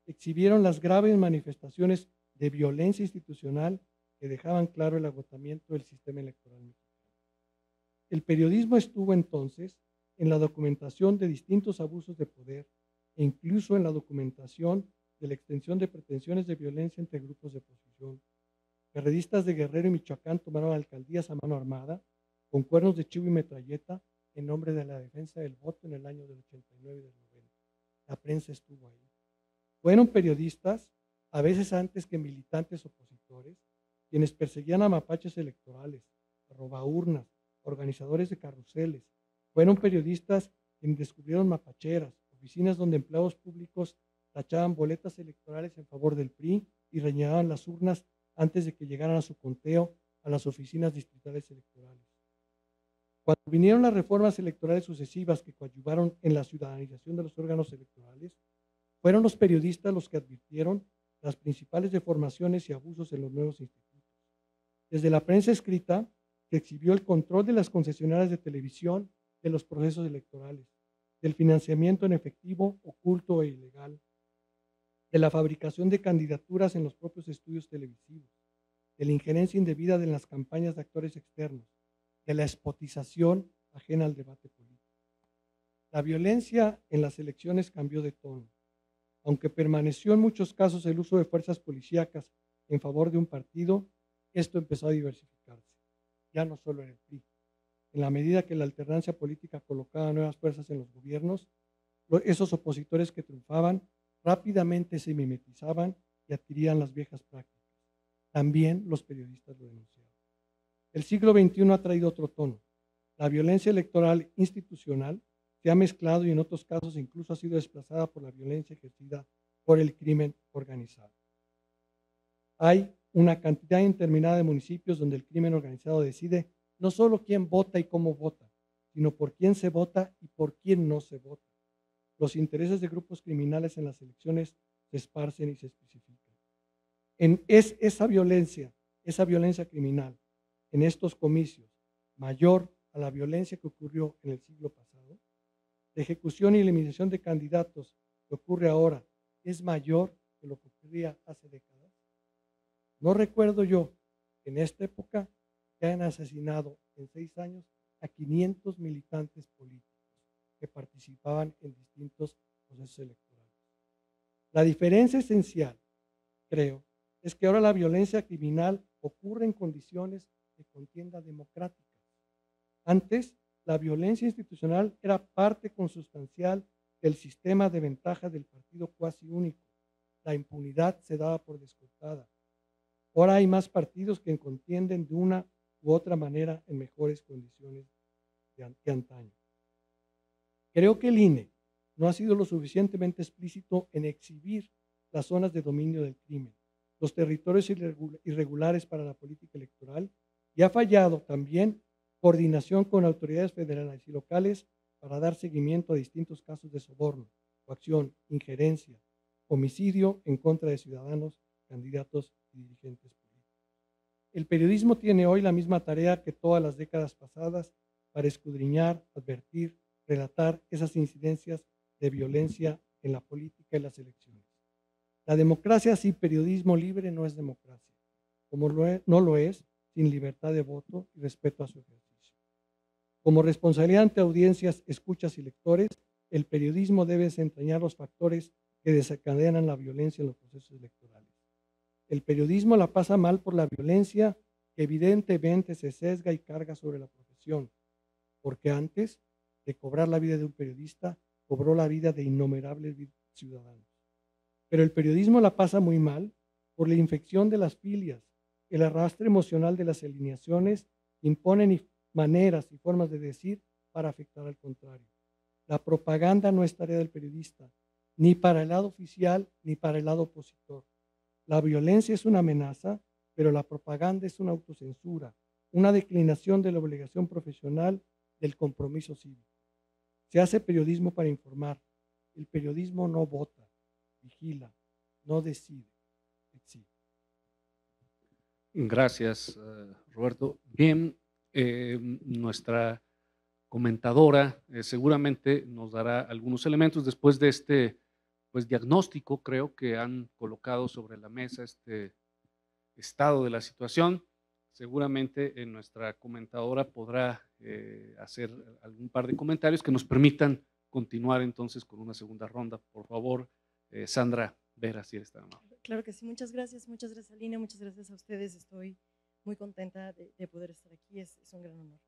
exhibieron las graves manifestaciones de violencia institucional que dejaban claro el agotamiento del sistema electoral mexicano. El periodismo estuvo entonces en la documentación de distintos abusos de poder e incluso en la documentación de la extensión de pretensiones de violencia entre grupos de oposición. Periodistas de Guerrero y Michoacán tomaron alcaldías a mano armada, con cuernos de chivo y metralleta, en nombre de la defensa del voto en el año del 89 y del 90. La prensa estuvo ahí. Fueron periodistas, a veces antes que militantes opositores, quienes perseguían a mapaches electorales, robaurnas, organizadores de carruseles. Fueron periodistas quienes descubrieron mapacheras, oficinas donde empleados públicos tachaban boletas electorales en favor del PRI y rellenaban las urnas antes de que llegaran a su conteo a las oficinas distritales electorales. Cuando vinieron las reformas electorales sucesivas que coadyuvaron en la ciudadanización de los órganos electorales, fueron los periodistas los que advirtieron las principales deformaciones y abusos en los nuevos institutos. Desde la prensa escrita, se exhibió el control de las concesionarias de televisión de los procesos electorales, del financiamiento en efectivo, oculto e ilegal, de la fabricación de candidaturas en los propios estudios televisivos, de la injerencia indebida en las campañas de actores externos, de la espotización ajena al debate político. La violencia en las elecciones cambió de tono. Aunque permaneció en muchos casos el uso de fuerzas policíacas en favor de un partido, esto empezó a diversificarse. Ya no solo en el PRI. En la medida que la alternancia política colocaba nuevas fuerzas en los gobiernos, esos opositores que triunfaban rápidamente se mimetizaban y adquirían las viejas prácticas. También los periodistas lo denunciaban. El siglo XXI ha traído otro tono. La violencia electoral institucional se ha mezclado y en otros casos incluso ha sido desplazada por la violencia ejercida por el crimen organizado. Hay una cantidad interminada de municipios donde el crimen organizado decide no solo quién vota y cómo vota, sino por quién se vota y por quién no se vota. Los intereses de grupos criminales en las elecciones se esparcen y se especifican. En, es esa violencia, esa violencia criminal, en estos comicios mayor a la violencia que ocurrió en el siglo pasado, la ejecución y eliminación de candidatos que ocurre ahora es mayor que lo que ocurría hace décadas. No recuerdo yo que en esta época que hayan asesinado en seis años a 500 militantes políticos participaban en distintos procesos electorales. La diferencia esencial, creo, es que ahora la violencia criminal ocurre en condiciones de contienda democrática. Antes, la violencia institucional era parte consustancial del sistema de ventaja del partido cuasi único. La impunidad se daba por descontada. Ahora hay más partidos que contienden de una u otra manera en mejores condiciones que antaño. Creo que el INE no ha sido lo suficientemente explícito en exhibir las zonas de dominio del crimen, los territorios irregulares para la política electoral y ha fallado también coordinación con autoridades federales y locales para dar seguimiento a distintos casos de soborno, coacción, injerencia, homicidio en contra de ciudadanos, candidatos y dirigentes políticos. El periodismo tiene hoy la misma tarea que todas las décadas pasadas para escudriñar, advertir, relatar esas incidencias de violencia en la política y las elecciones. La democracia sin periodismo libre no es democracia, como no lo es sin libertad de voto y respeto a su ejercicio. Como responsabilidad ante audiencias, escuchas y lectores, el periodismo debe desentrañar los factores que desencadenan la violencia en los procesos electorales. El periodismo la pasa mal por la violencia que evidentemente se sesga y carga sobre la profesión, porque antes de cobrar la vida de un periodista, cobró la vida de innumerables ciudadanos. Pero el periodismo la pasa muy mal por la infección de las filias, el arrastre emocional de las alineaciones imponen maneras y formas de decir para afectar al contrario. La propaganda no es tarea del periodista, ni para el lado oficial ni para el lado opositor. La violencia es una amenaza, pero la propaganda es una autocensura, una declinación de la obligación profesional del compromiso cívico. Se hace periodismo para informar. El periodismo no vota, vigila, no decide. Gracias, eh, Roberto. Bien, eh, nuestra comentadora eh, seguramente nos dará algunos elementos después de este pues, diagnóstico, creo que han colocado sobre la mesa este estado de la situación. Seguramente en nuestra comentadora podrá hacer algún par de comentarios que nos permitan continuar entonces con una segunda ronda. Por favor, Sandra Vera, si eres tan amable. Claro que sí, muchas gracias, muchas gracias Aline, muchas gracias a ustedes, estoy muy contenta de, poder estar aquí, es, un gran honor.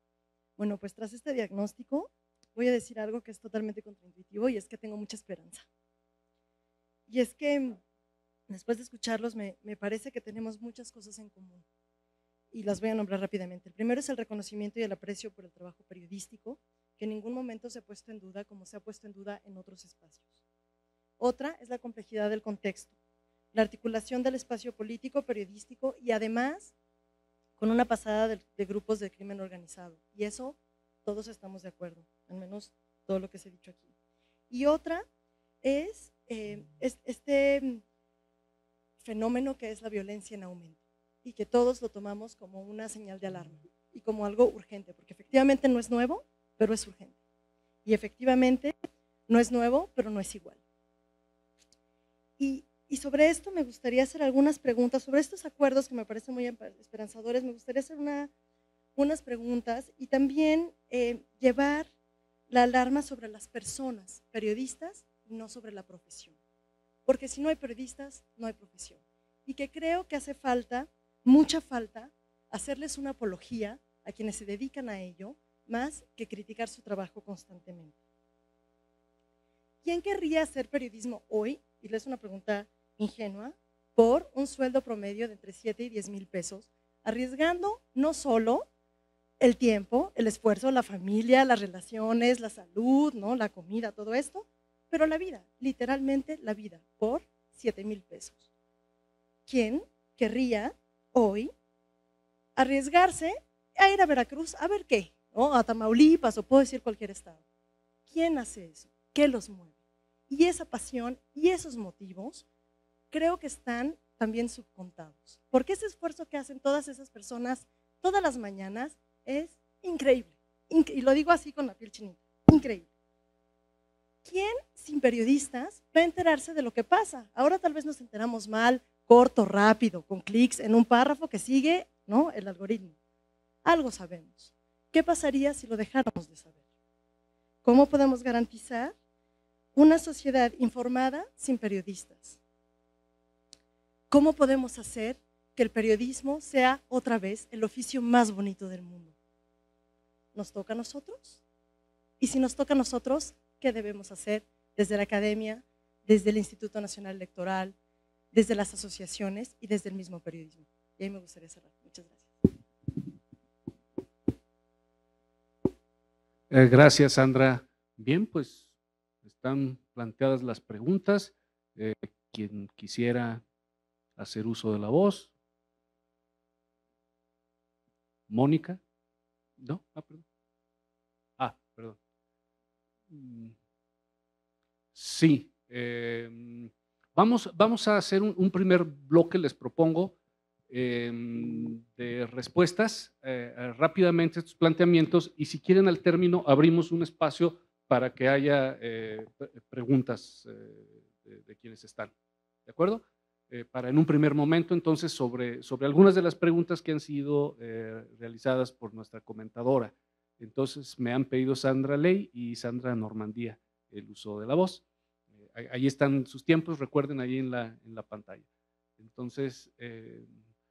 Bueno, pues tras este diagnóstico voy a decir algo que es totalmente contraintuitivo y es que tengo mucha esperanza. Y es que después de escucharlos me, me parece que tenemos muchas cosas en común y las voy a nombrar rápidamente. El primero es el reconocimiento y el aprecio por el trabajo periodístico que en ningún momento se ha puesto en duda como se ha puesto en duda en otros espacios. Otra es la complejidad del contexto, la articulación del espacio político, periodístico y además con una pasada de, grupos de crimen organizado. Y eso todos estamos de acuerdo, al menos todo lo que se ha dicho aquí. Y otra es, eh, es este fenómeno que es la violencia en aumento y que todos lo tomamos como una señal de alarma y como algo urgente, porque efectivamente no es nuevo, pero es urgente. Y efectivamente no es nuevo, pero no es igual. Y, sobre esto me gustaría hacer algunas preguntas, sobre estos acuerdos que me parecen muy esperanzadores, me gustaría hacer unas preguntas y también eh, llevar la alarma sobre las personas, periodistas, y no sobre la profesión. Porque si no hay periodistas, no hay profesión. Y que creo que hace falta, mucha falta, hacerles una apología a quienes se dedican a ello, más que criticar su trabajo constantemente. ¿Quién querría hacer periodismo hoy? Y les una pregunta ingenua, por un sueldo promedio de entre 7 y 10 mil pesos, arriesgando no solo el tiempo, el esfuerzo, la familia, las relaciones, la salud, ¿no? la comida, todo esto, pero la vida, literalmente la vida, por 7 mil pesos. ¿Quién querría hoy arriesgarse a ir a Veracruz a ver qué? ¿no? A Tamaulipas o puedo decir cualquier estado. ¿Quién hace eso? ¿Qué los mueve? Y esa pasión y esos motivos creo que están también subcontados. Porque ese esfuerzo que hacen todas esas personas todas las mañanas es increíble. y lo digo así con la piel chinita. Increíble. ¿quién sin periodistas va a enterarse de lo que pasa? Ahora tal vez nos enteramos mal, corto, rápido, con clics en un párrafo que sigue ¿no? el algoritmo. Algo sabemos. ¿Qué pasaría si lo dejáramos de saber? ¿Cómo podemos garantizar una sociedad informada sin periodistas? ¿Cómo podemos hacer que el periodismo sea otra vez el oficio más bonito del mundo? ¿Nos toca a nosotros? Y si nos toca a nosotros, qué debemos hacer desde la academia, desde el Instituto Nacional Electoral, desde las asociaciones y desde el mismo periodismo. Y ahí me gustaría cerrar. Muchas gracias. Eh, gracias, Sandra. Bien, pues están planteadas las preguntas. Eh, quien quisiera hacer uso de la voz. Mónica. No, ah, perdón. Ah, perdón. Mm, sí. Em, vamos, a hacer un, primer bloque, les propongo, em, de respuestas eh, rápidamente a estos planteamientos y si quieren al término abrimos un espacio para que haya eh, preguntas eh, de, quienes están. ¿De acuerdo? para en un primer momento, entonces, sobre, sobre algunas de las preguntas que han sido realizadas por nuestra comentadora. Entonces me han pedido Sandra Ley y Sandra Normandía el uso de la voz. Eh, ahí están sus tiempos, recuerden ahí en la, en la pantalla. Entonces, eh,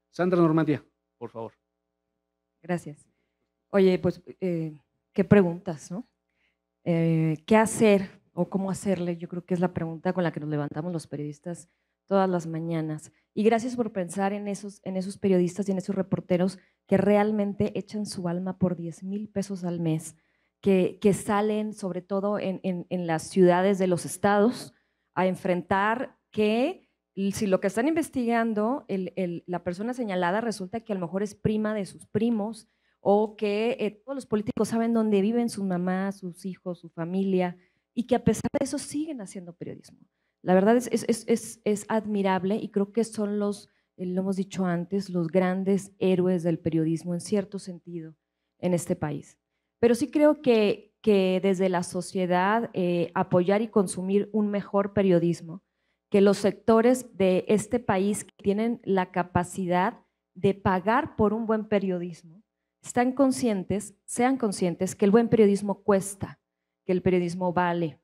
Sandra Normandía, por favor. Gracias. Oye, pues, eh, qué preguntas, ¿no? ¿Qué hacer o cómo hacerle? Yo creo que es la pregunta con la que nos levantamos los periodistas todas las mañanas. Y gracias por pensar en esos, en esos periodistas y en esos reporteros que realmente echan su alma por 10 mil pesos al mes, que, que salen sobre todo en, en, las ciudades de los estados a enfrentar que si lo que están investigando, la persona señalada resulta que a lo mejor es prima de sus primos o que eh, todos los políticos saben dónde viven sus mamás, sus hijos, su familia, y que a pesar de eso siguen haciendo periodismo. La verdad es, es, es, es admirable y creo que son los, eh, lo hemos dicho antes, los grandes héroes del periodismo en cierto sentido en este país. Pero sí creo que, que desde la sociedad eh, apoyar y consumir un mejor periodismo, que los sectores de este país que tienen la capacidad de pagar por un buen periodismo, están conscientes, sean conscientes que el buen periodismo cuesta, que el periodismo vale,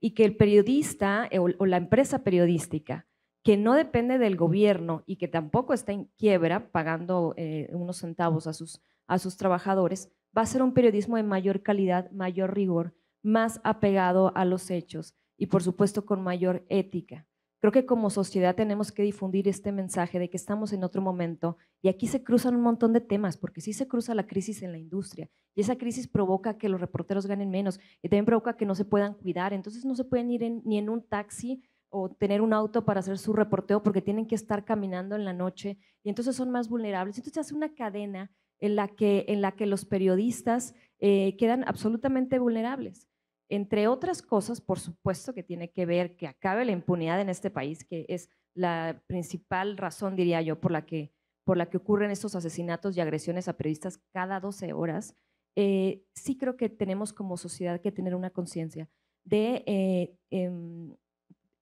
y que el periodista eh, o, la empresa periodística que no depende del gobierno y que tampoco está en quiebra pagando eh, unos centavos a sus, a sus trabajadores, va a ser un periodismo de mayor calidad, mayor rigor, más apegado a los hechos y por supuesto con mayor ética. Creo que como sociedad tenemos que difundir este mensaje de que estamos en otro momento y aquí se cruzan un montón de temas, porque sí se cruza la crisis en la industria y esa crisis provoca que los reporteros ganen menos y también provoca que no se puedan cuidar, entonces no se pueden ir ni en un taxi o tener un auto para hacer su reporteo porque tienen que estar caminando en la noche y entonces son más vulnerables. Entonces hace una cadena en la que, en la que los periodistas eh, quedan absolutamente vulnerables. Entre otras cosas, por supuesto, que tiene que ver que acabe la impunidad en este país, que es la principal razón, diría yo, por la que, por la que ocurren estos asesinatos y agresiones a periodistas cada 12 horas. Eh, sí creo que tenemos como sociedad que tener una conciencia de eh, em,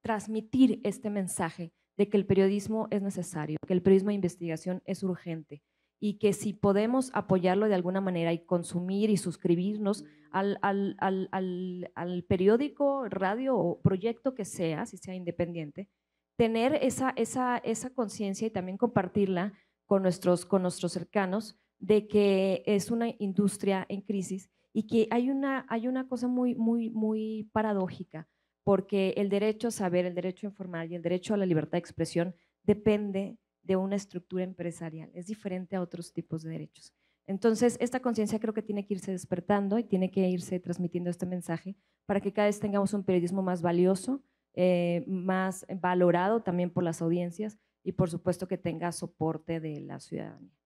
transmitir este mensaje de que el periodismo es necesario, que el periodismo de investigación es urgente y que si podemos apoyarlo de alguna manera y consumir y suscribirnos al, al, periódico, radio o proyecto que sea, si sea independiente, tener esa, esa, esa conciencia y también compartirla con nuestros, con nuestros cercanos de que es una industria en crisis y que hay una, hay una cosa muy, muy, muy paradójica porque el derecho a saber, el derecho a informar y el derecho a la libertad de expresión depende de una estructura empresarial, es diferente a otros tipos de derechos. Entonces, esta conciencia creo que tiene que irse despertando y tiene que irse transmitiendo este mensaje para que cada vez tengamos un periodismo más valioso, eh, más valorado también por las audiencias y por supuesto que tenga soporte de la ciudadanía.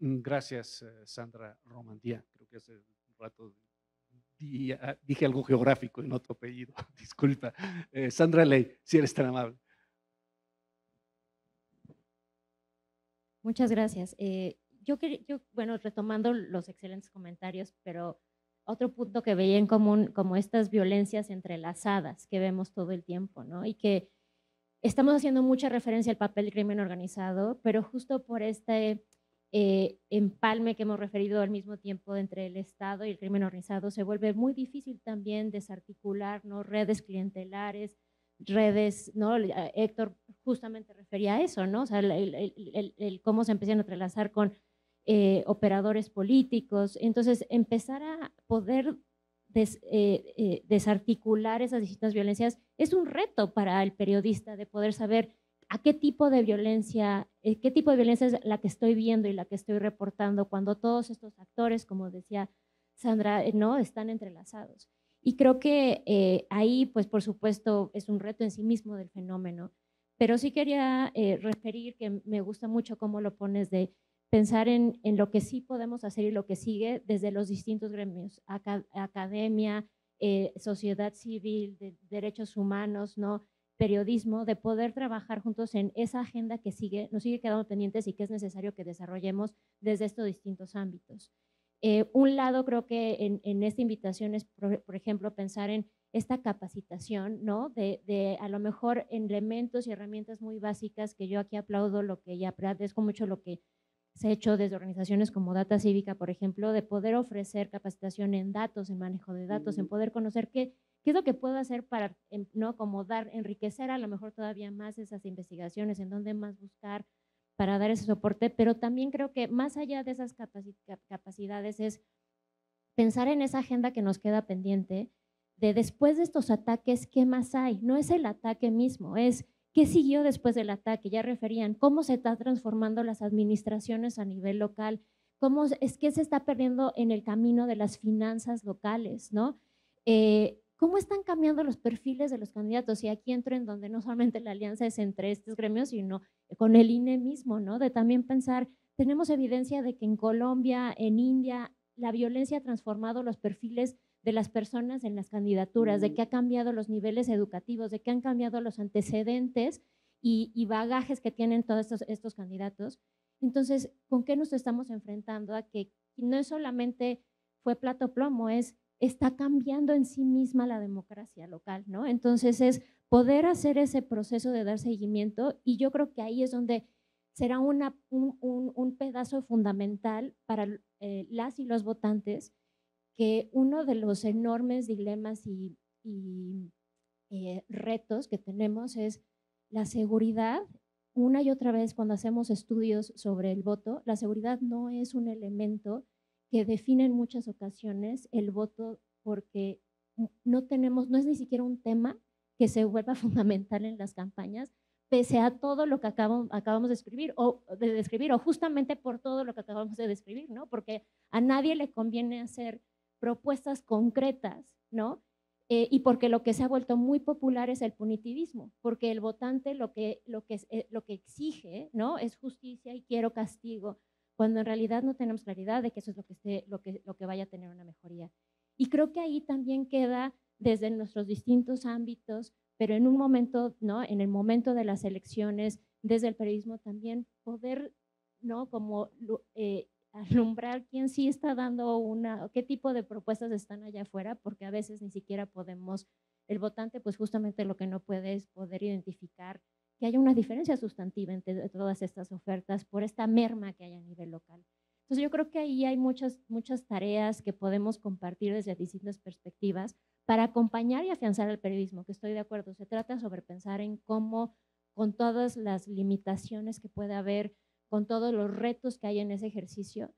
Mm, gracias, eh, Sandra Romandía. Creo que hace un rato dije algo geográfico en otro apellido, disculpa. Eh, Sandra Ley, si eres tan amable. Muchas gracias. Eh, yo, yo, bueno, retomando los excelentes comentarios, pero otro punto que veía en común, como estas violencias entrelazadas que vemos todo el tiempo, ¿no? Y que estamos haciendo mucha referencia al papel del crimen organizado, pero justo por este eh, empalme que hemos referido al mismo tiempo entre el Estado y el crimen organizado, se vuelve muy difícil también desarticular ¿no? redes clientelares, redes, ¿no? Héctor justamente refería a eso, ¿no? O sea, el, cómo se empiezan a entrelazar con eh, operadores políticos. Entonces, empezar a poder eh, desarticular esas distintas violencias es un reto para el periodista de poder saber a qué tipo de violencia, eh, qué tipo de violencia es la que estoy viendo y la que estoy reportando cuando todos estos actores, como decía Sandra, eh, no están entrelazados. Y creo que eh, ahí, pues por supuesto, es un reto en sí mismo del fenómeno. Pero sí quería referir que me gusta mucho cómo lo pones de pensar en, lo que sí podemos hacer y lo que sigue desde los distintos gremios, academia, sociedad civil, de derechos humanos, ¿no? periodismo, de poder trabajar juntos en esa agenda que sigue, nos sigue quedando pendientes y que es necesario que desarrollemos desde estos distintos ámbitos. Eh, un lado creo que en, esta invitación es, por, ejemplo, pensar en esta capacitación, ¿no? De, de, a lo mejor elementos y herramientas muy básicas que yo aquí aplaudo lo que ya agradezco mucho lo que se ha hecho desde organizaciones como Data Cívica, por ejemplo, de poder ofrecer capacitación en datos, en manejo de datos, en poder conocer qué, ¿Qué es lo que puedo hacer para no como dar, enriquecer a lo mejor todavía más esas investigaciones, en dónde más buscar para dar ese soporte? Pero también creo que más allá de esas capacidades es pensar en esa agenda que nos queda pendiente de después de estos ataques, ¿qué más hay? No es el ataque mismo, es qué siguió después del ataque. Ya referían cómo se está transformando las administraciones a nivel local, cómo es que se está perdiendo en el camino de las finanzas locales, ¿no? Eh, ¿Cómo están cambiando los perfiles de los candidatos? Y aquí entro en donde no solamente la alianza es entre estos gremios, sino con el INE mismo, ¿no? De también pensar, tenemos evidencia de que en Colombia, en India, la violencia ha transformado los perfiles de las personas en las candidaturas, de que ha cambiado los niveles educativos, de que han cambiado los antecedentes y, bagajes que tienen todos estos, estos candidatos. Entonces, ¿con qué nos estamos enfrentando? A que no es solamente fue plato plomo, es está cambiando en sí misma la democracia local, ¿no? Entonces es poder hacer ese proceso de dar seguimiento y yo creo que ahí es donde será una, un, pedazo fundamental para eh, las y los votantes que uno de los enormes dilemas y, eh, retos que tenemos es la seguridad. Una y otra vez cuando hacemos estudios sobre el voto, la seguridad no es un elemento que define en muchas ocasiones el voto porque no tenemos, no es ni siquiera un tema que se vuelva fundamental en las campañas, pese a todo lo que acabamos, acabamos de escribir o de describir, o justamente por todo lo que acabamos de describir, ¿no? Porque a nadie le conviene hacer propuestas concretas, ¿no? Eh, y porque lo que se ha vuelto muy popular es el punitivismo, porque el votante lo que, lo que, eh, lo que exige, ¿no? Es justicia y quiero castigo, cuando en realidad no tenemos claridad de que eso es lo que, esté, lo que, lo que vaya a tener una mejoría. Y creo que ahí también queda desde nuestros distintos ámbitos pero en un momento, ¿no? En el momento de las elecciones, desde el periodismo también poder, ¿no? Como eh, alumbrar quién sí está dando una, qué tipo de propuestas están allá afuera, porque a veces ni siquiera podemos, el votante pues justamente lo que no puede es poder identificar que haya una diferencia sustantiva entre todas estas ofertas por esta merma que hay a nivel local. Entonces yo creo que ahí hay muchas, muchas tareas que podemos compartir desde distintas perspectivas para acompañar y afianzar el periodismo, que estoy de acuerdo. Se trata sobre pensar en cómo, con todas las limitaciones que puede haber, con todos los retos que hay en ese ejercicio,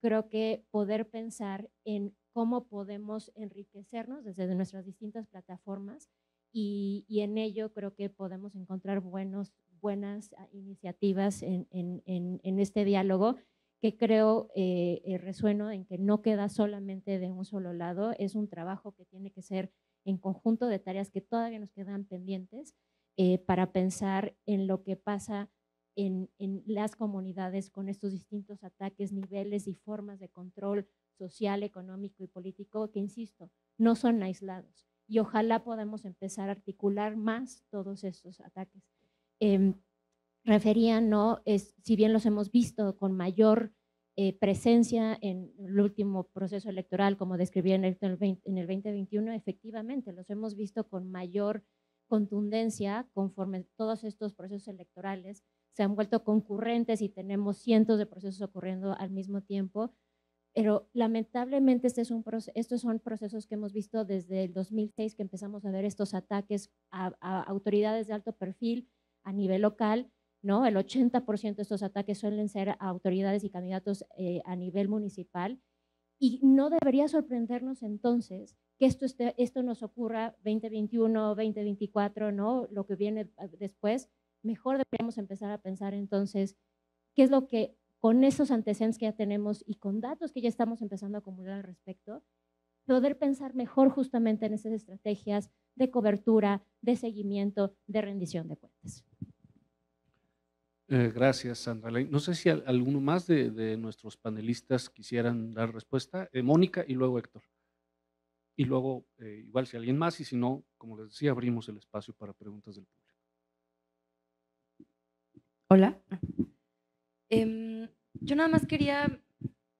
creo que poder pensar en cómo podemos enriquecernos desde nuestras distintas plataformas y, en ello creo que podemos encontrar buenos, buenas ah, iniciativas en, en este diálogo que creo eh, eh, resueno en que no queda solamente de un solo lado, es un trabajo que tiene que ser en conjunto de tareas que todavía nos quedan pendientes eh, para pensar en lo que pasa en, en, las comunidades con estos distintos ataques, niveles y formas de control social, económico y político que, insisto, no son aislados. Y ojalá podamos empezar a articular más todos estos ataques. Em, referían, ¿no? Es, si bien los hemos visto con mayor eh, presencia en el último proceso electoral, como describía en el, en el 2021, efectivamente los hemos visto con mayor contundencia conforme todos estos procesos electorales se han vuelto concurrentes y tenemos cientos de procesos ocurriendo al mismo tiempo. Pero lamentablemente este es un estos son procesos que hemos visto desde el 2006 que empezamos a ver estos ataques a, a autoridades de alto perfil a nivel local ¿no? El 80% de estos ataques suelen ser a autoridades y candidatos eh, a nivel municipal. Y no debería sorprendernos entonces que esto, esto nos ocurra 2021, 2024, ¿no? Lo que viene eh, después. Mejor deberíamos empezar a pensar entonces qué es lo que con esos antecedentes que ya tenemos y con datos que ya estamos empezando a acumular al respecto, poder pensar mejor justamente en esas estrategias de cobertura, de seguimiento, de rendición de cuentas. Eh, gracias, Sandra. No sé si alguno más de, nuestros panelistas quisieran dar respuesta. Eh, Mónica y luego Héctor. Y luego, eh, igual si alguien más, y si no, como les decía, abrimos el espacio para preguntas del público. Hola. Em, yo nada más quería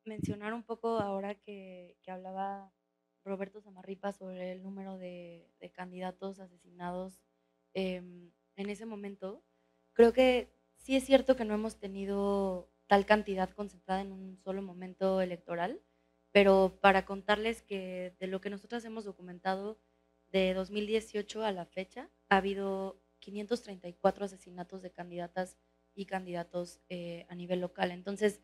mencionar un poco ahora que, hablaba Roberto Zamarripa sobre el número de, candidatos asesinados em, en ese momento. Creo que sí es cierto que no hemos tenido tal cantidad concentrada en un solo momento electoral, pero para contarles que de lo que nosotros hemos documentado de 2018 a la fecha, ha habido 534 asesinatos de candidatas y candidatos eh, a nivel local. Entonces,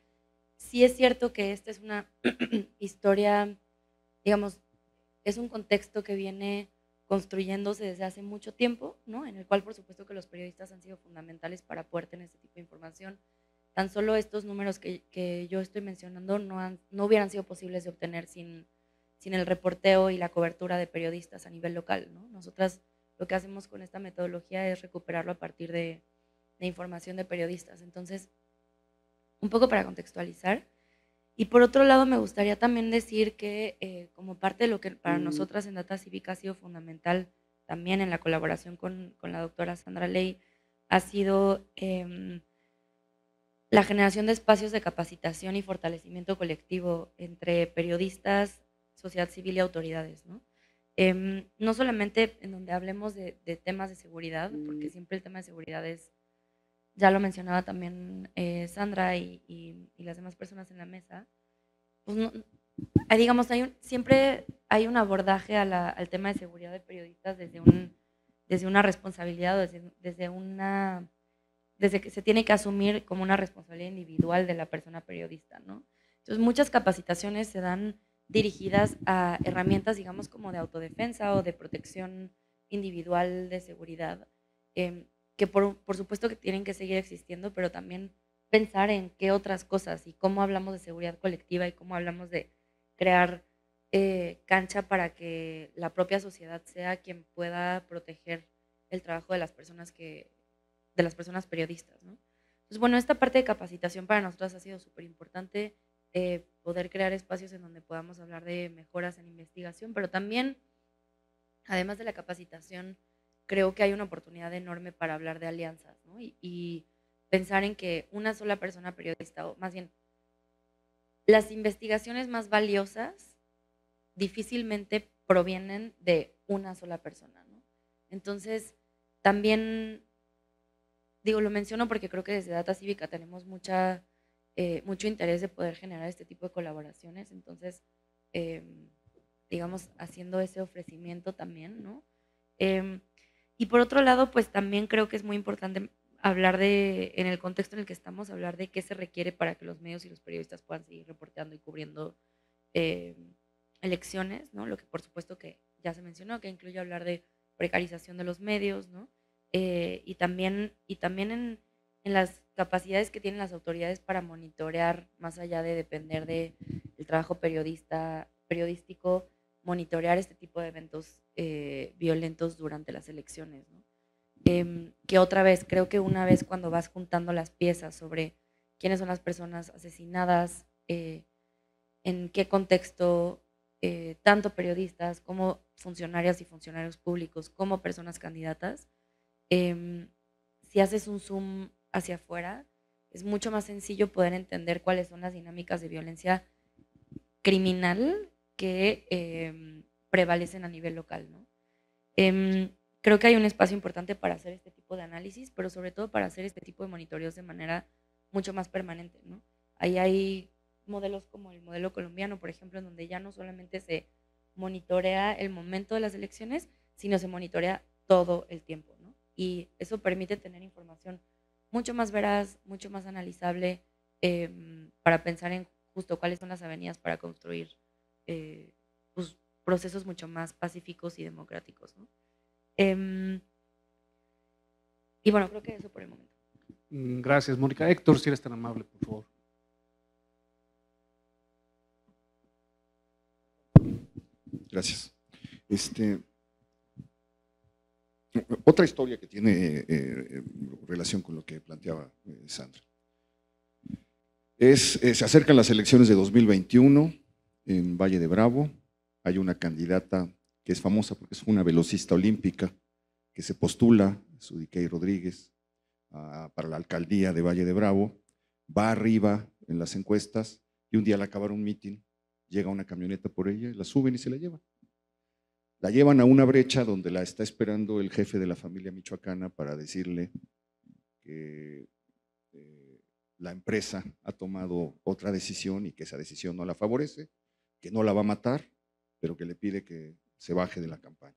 sí es cierto que esta es una historia, digamos, es un contexto que viene construyéndose desde hace mucho tiempo, ¿no? en el cual por supuesto que los periodistas han sido fundamentales para poder tener este tipo de información. Tan solo estos números que, que yo estoy mencionando no, han, no hubieran sido posibles de obtener sin, sin el reporteo y la cobertura de periodistas a nivel local. ¿no? Nosotras lo que hacemos con esta metodología es recuperarlo a partir de, de información de periodistas. Entonces, un poco para contextualizar, y por otro lado, me gustaría también decir que eh, como parte de lo que para nosotras en Data Cívica ha sido fundamental también en la colaboración con, con la doctora Sandra Ley, ha sido em, la generación de espacios de capacitación y fortalecimiento colectivo entre periodistas, sociedad civil y autoridades. ¿no? Em, no solamente en donde hablemos de, de, temas de seguridad, porque siempre el tema de seguridad es ya lo mencionaba también eh, Sandra y, las demás personas en la mesa, pues digamos, hay siempre hay un abordaje al tema de seguridad de periodistas desde, un, desde una responsabilidad o desde, una desde que se tiene que asumir como una responsabilidad individual de la persona periodista, ¿no? Entonces, muchas capacitaciones se dan dirigidas a herramientas, digamos, como de autodefensa o de protección individual de seguridad, em, que por, por supuesto que tienen que seguir existiendo, pero también pensar en qué otras cosas y cómo hablamos de seguridad colectiva y cómo hablamos de crear eh, cancha para que la propia sociedad sea quien pueda proteger el trabajo de las personas que, de las personas periodistas, ¿no? Entonces, bueno, esta parte de capacitación para nosotros ha sido súper importante, eh, poder crear espacios en donde podamos hablar de mejoras en investigación, pero también, además de la capacitación, creo que hay una oportunidad enorme para hablar de alianzas, ¿no? Y, y pensar en que una sola persona periodista, o más bien, las investigaciones más valiosas difícilmente provienen de una sola persona, ¿no? Entonces, también, digo, lo menciono porque creo que desde Data Cívica tenemos mucha, eh, mucho interés de poder generar este tipo de colaboraciones, entonces, em, digamos, haciendo ese ofrecimiento también, ¿no? Em, y por otro lado, pues también creo que es muy importante hablar de, en el contexto en el que estamos, hablar de qué se requiere para que los medios y los periodistas puedan seguir reporteando y cubriendo em, elecciones, ¿no? Lo que por supuesto que ya se mencionó, que incluye hablar de precarización de los medios, ¿no? Eh, y también, y también en, en, las capacidades que tienen las autoridades para monitorear, más allá de depender del el trabajo periodista, periodístico, monitorear este tipo de eventos eh, violentos durante las elecciones. ¿no? Eh, que otra vez, creo que una vez cuando vas juntando las piezas sobre quiénes son las personas asesinadas, eh, en qué contexto eh, tanto periodistas como funcionarias y funcionarios públicos como personas candidatas, em, si haces un zoom hacia afuera, es mucho más sencillo poder entender cuáles son las dinámicas de violencia criminal que em, prevalecen a nivel local. ¿no? Em, creo que hay un espacio importante para hacer este tipo de análisis, pero sobre todo para hacer este tipo de monitoreos de manera mucho más permanente. ¿no? Ahí hay modelos como el modelo colombiano, por ejemplo, en donde ya no solamente se monitorea el momento de las elecciones, sino se monitorea todo el tiempo. ¿no? Y eso permite tener información mucho más veraz, mucho más analizable eh, para pensar en justo cuáles son las avenidas para construir eh, pues, procesos mucho más pacíficos y democráticos. ¿no? Eh, y bueno, creo que eso por el momento. Mm, gracias, Mónica. Héctor, si eres tan amable, por favor. Gracias. Este, otra historia que tiene eh, eh, relación con lo que planteaba eh, Sandra. Es, se acercan las elecciones de 2021 en Valle de Bravo. Hay una candidata que es famosa porque es una velocista olímpica que se postula, Sudikey Rodríguez, para la alcaldía de Valle de Bravo. Va arriba en las encuestas y un día al acabar un mitin llega una camioneta por ella, la suben y se la llevan. La llevan a una brecha donde la está esperando el jefe de la familia michoacana para decirle que eh, la empresa ha tomado otra decisión y que esa decisión no la favorece, que no la va a matar, pero que le pide que se baje de la campaña.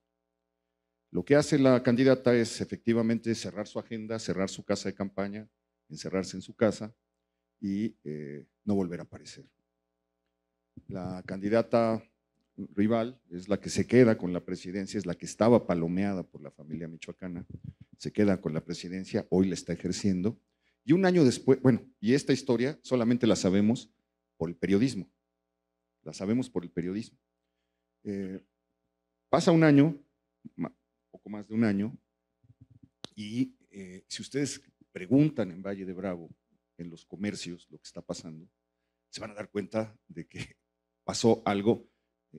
Lo que hace la candidata es efectivamente cerrar su agenda, cerrar su casa de campaña, encerrarse en su casa y eh, no volver a aparecer. La candidata rival es la que se queda con la presidencia, es la que estaba palomeada por la familia michoacana, se queda con la presidencia, hoy la está ejerciendo. Y un año después, bueno, y esta historia solamente la sabemos por el periodismo, la sabemos por el periodismo. Eh, pasa un año, poco más de un año, y eh, si ustedes preguntan en Valle de Bravo, en los comercios, lo que está pasando, se van a dar cuenta de que pasó algo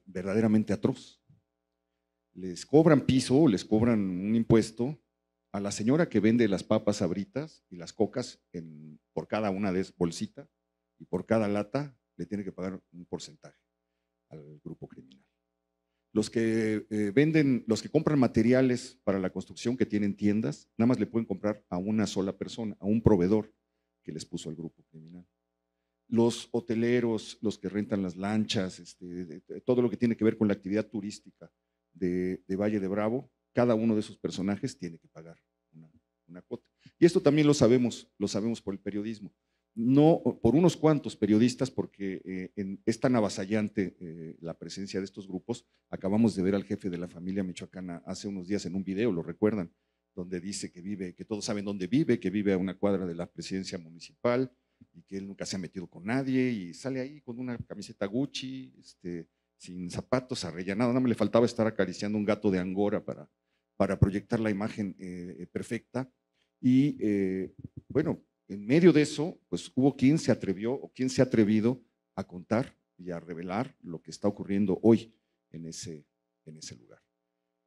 verdaderamente atroz. Les cobran piso, les cobran un impuesto a la señora que vende las papas abritas y las cocas por cada una de bolsita y por cada lata le tiene que pagar un porcentaje al grupo criminal. Los que eh, venden, los que compran materiales para la construcción que tienen tiendas, nada más le pueden comprar a una sola persona, a un proveedor que les puso el grupo criminal los hoteleros, los que rentan las lanchas, este, todo lo que tiene que ver con la actividad turística de, Valle de Bravo, cada uno de esos personajes tiene que pagar una, cuota. Y esto también lo sabemos, lo sabemos por el periodismo. No por unos cuantos periodistas, porque eh, es tan avasallante eh, la presencia de estos grupos. Acabamos de ver al jefe de la familia michoacana hace unos días en un video, lo recuerdan, donde dice que vive, que todos saben dónde vive, que vive a una cuadra de la presidencia municipal y que él nunca se ha metido con nadie y sale ahí con una camiseta Gucci, este, sin zapatos, arrellanado. Nada me le faltaba estar acariciando un gato de Angora para, para proyectar la imagen eh, perfecta. Y bueno, en medio de eso, pues hubo quien se atrevió o quien se ha atrevido a contar y a revelar lo que está ocurriendo hoy en ese, en ese lugar.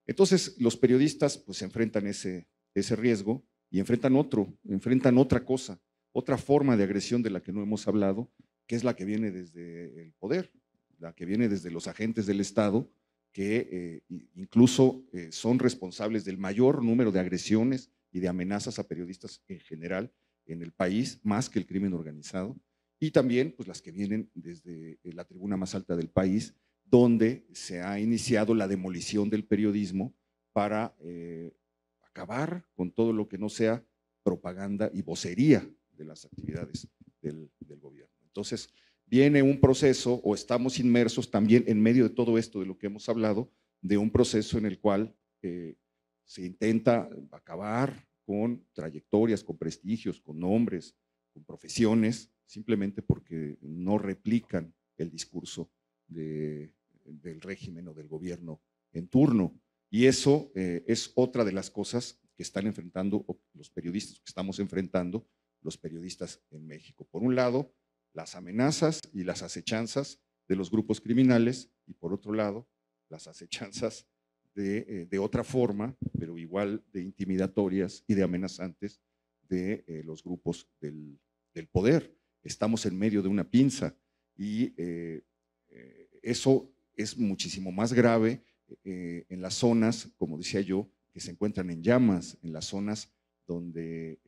Entonces, los periodistas pues enfrentan ese, ese riesgo y enfrentan otro, enfrentan otra cosa, otra forma de agresión de la que no hemos hablado, que es la que viene desde el poder, la que viene desde los agentes del Estado, que eh, incluso eh, son responsables del mayor número de agresiones y de amenazas a periodistas en general en el país, más que el crimen organizado, y también pues, las que vienen desde eh, la tribuna más alta del país, donde se ha iniciado la demolición del periodismo para eh, acabar con todo lo que no sea propaganda y vocería de las actividades del, gobierno. Entonces, viene un proceso, o estamos inmersos también en medio de todo esto de lo que hemos hablado, de un proceso en el cual eh, se intenta acabar con trayectorias, con prestigios, con nombres, con profesiones, simplemente porque no replican el discurso del régimen o del gobierno en turno. Y eso eh, es otra de las cosas que están enfrentando los periodistas, que estamos enfrentando los periodistas en México. Por un lado, las amenazas y las acechanzas de los grupos criminales y por otro lado, las acechanzas eh, de, otra forma, pero igual de intimidatorias y de amenazantes de eh, los grupos del, poder. Estamos en medio de una pinza y eh, eso es muchísimo más grave en las zonas, como decía yo, que se encuentran en llamas, en las zonas donde,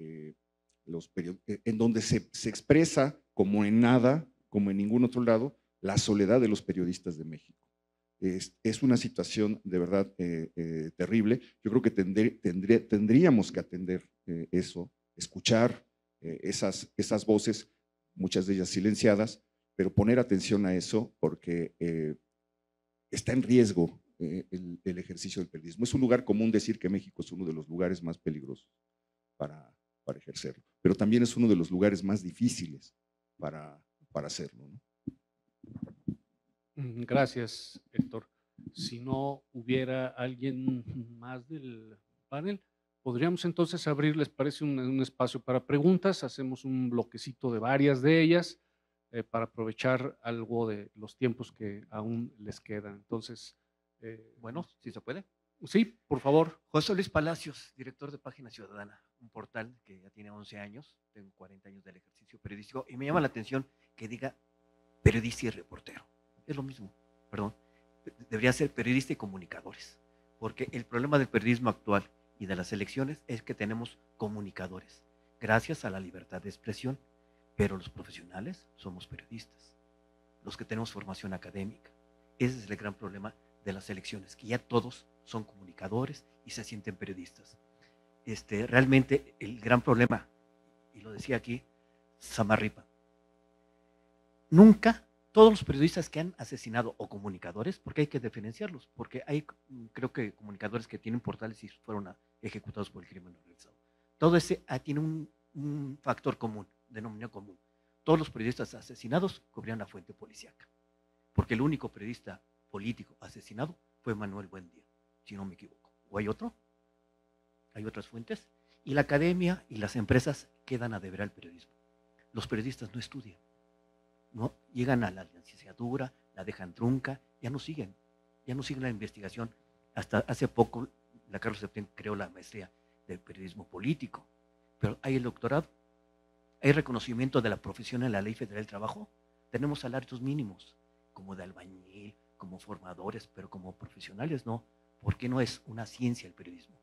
en donde se expresa como en nada, como en ningún otro lado, la soledad de los periodistas de México. Es, una situación de verdad eh, eh, terrible. Yo creo que tendríamos que atender eh, eso, escuchar esas, voces, muchas de ellas silenciadas, pero poner atención a eso porque está en riesgo el, ejercicio del periodismo. Es un lugar común decir que México es uno de los lugares más peligrosos para, para ejercerlo, pero también es uno de los lugares más difíciles para, para hacerlo. ¿no? Gracias, Héctor. Si no hubiera alguien más del panel, podríamos entonces abrir, ¿les parece un, espacio para preguntas? Hacemos un bloquecito de varias de ellas eh, para aprovechar algo de los tiempos que aún les quedan. Entonces, eh, bueno, si se puede. Sí, por favor. José Luis Palacios, director de Página Ciudadana, un portal que ya tiene 11 años, tengo 40 años del ejercicio periodístico, y me llama la atención que diga periodista y reportero es lo mismo, perdón. Debería ser periodista y comunicadores, porque el problema del periodismo actual y de las elecciones es que tenemos comunicadores, gracias a la libertad de expresión, pero los profesionales somos periodistas, los que tenemos formación académica. Ese es el gran problema de las elecciones, que ya todos son comunicadores y se sienten periodistas. Este, realmente el gran problema, y lo decía aquí Samarripa, nunca todos los periodistas que han asesinado o comunicadores, porque hay que diferenciarlos, porque hay mm, creo que comunicadores que tienen portales y fueron ejecutados por el crimen organizado. Todo ese ah, tiene un, factor común, denominador común. Todos los periodistas asesinados cubrían la fuente policíaca, porque el único periodista político asesinado fue Manuel Buendía, si no me equivoco. ¿O hay otro? ¿Hay otras fuentes? Y la academia y las empresas quedan a deber al periodismo. Los periodistas no estudian ¿no? Llegan a la licenciatura, la dejan trunca, ya no siguen, ya no siguen la investigación. Hasta hace poco la Carlos Septién creó la maestría del periodismo político, pero hay el doctorado, hay reconocimiento de la profesión en la Ley Federal del Trabajo, tenemos salarios mínimos, como de albañil, como formadores, pero como profesionales no, porque no es una ciencia el periodismo.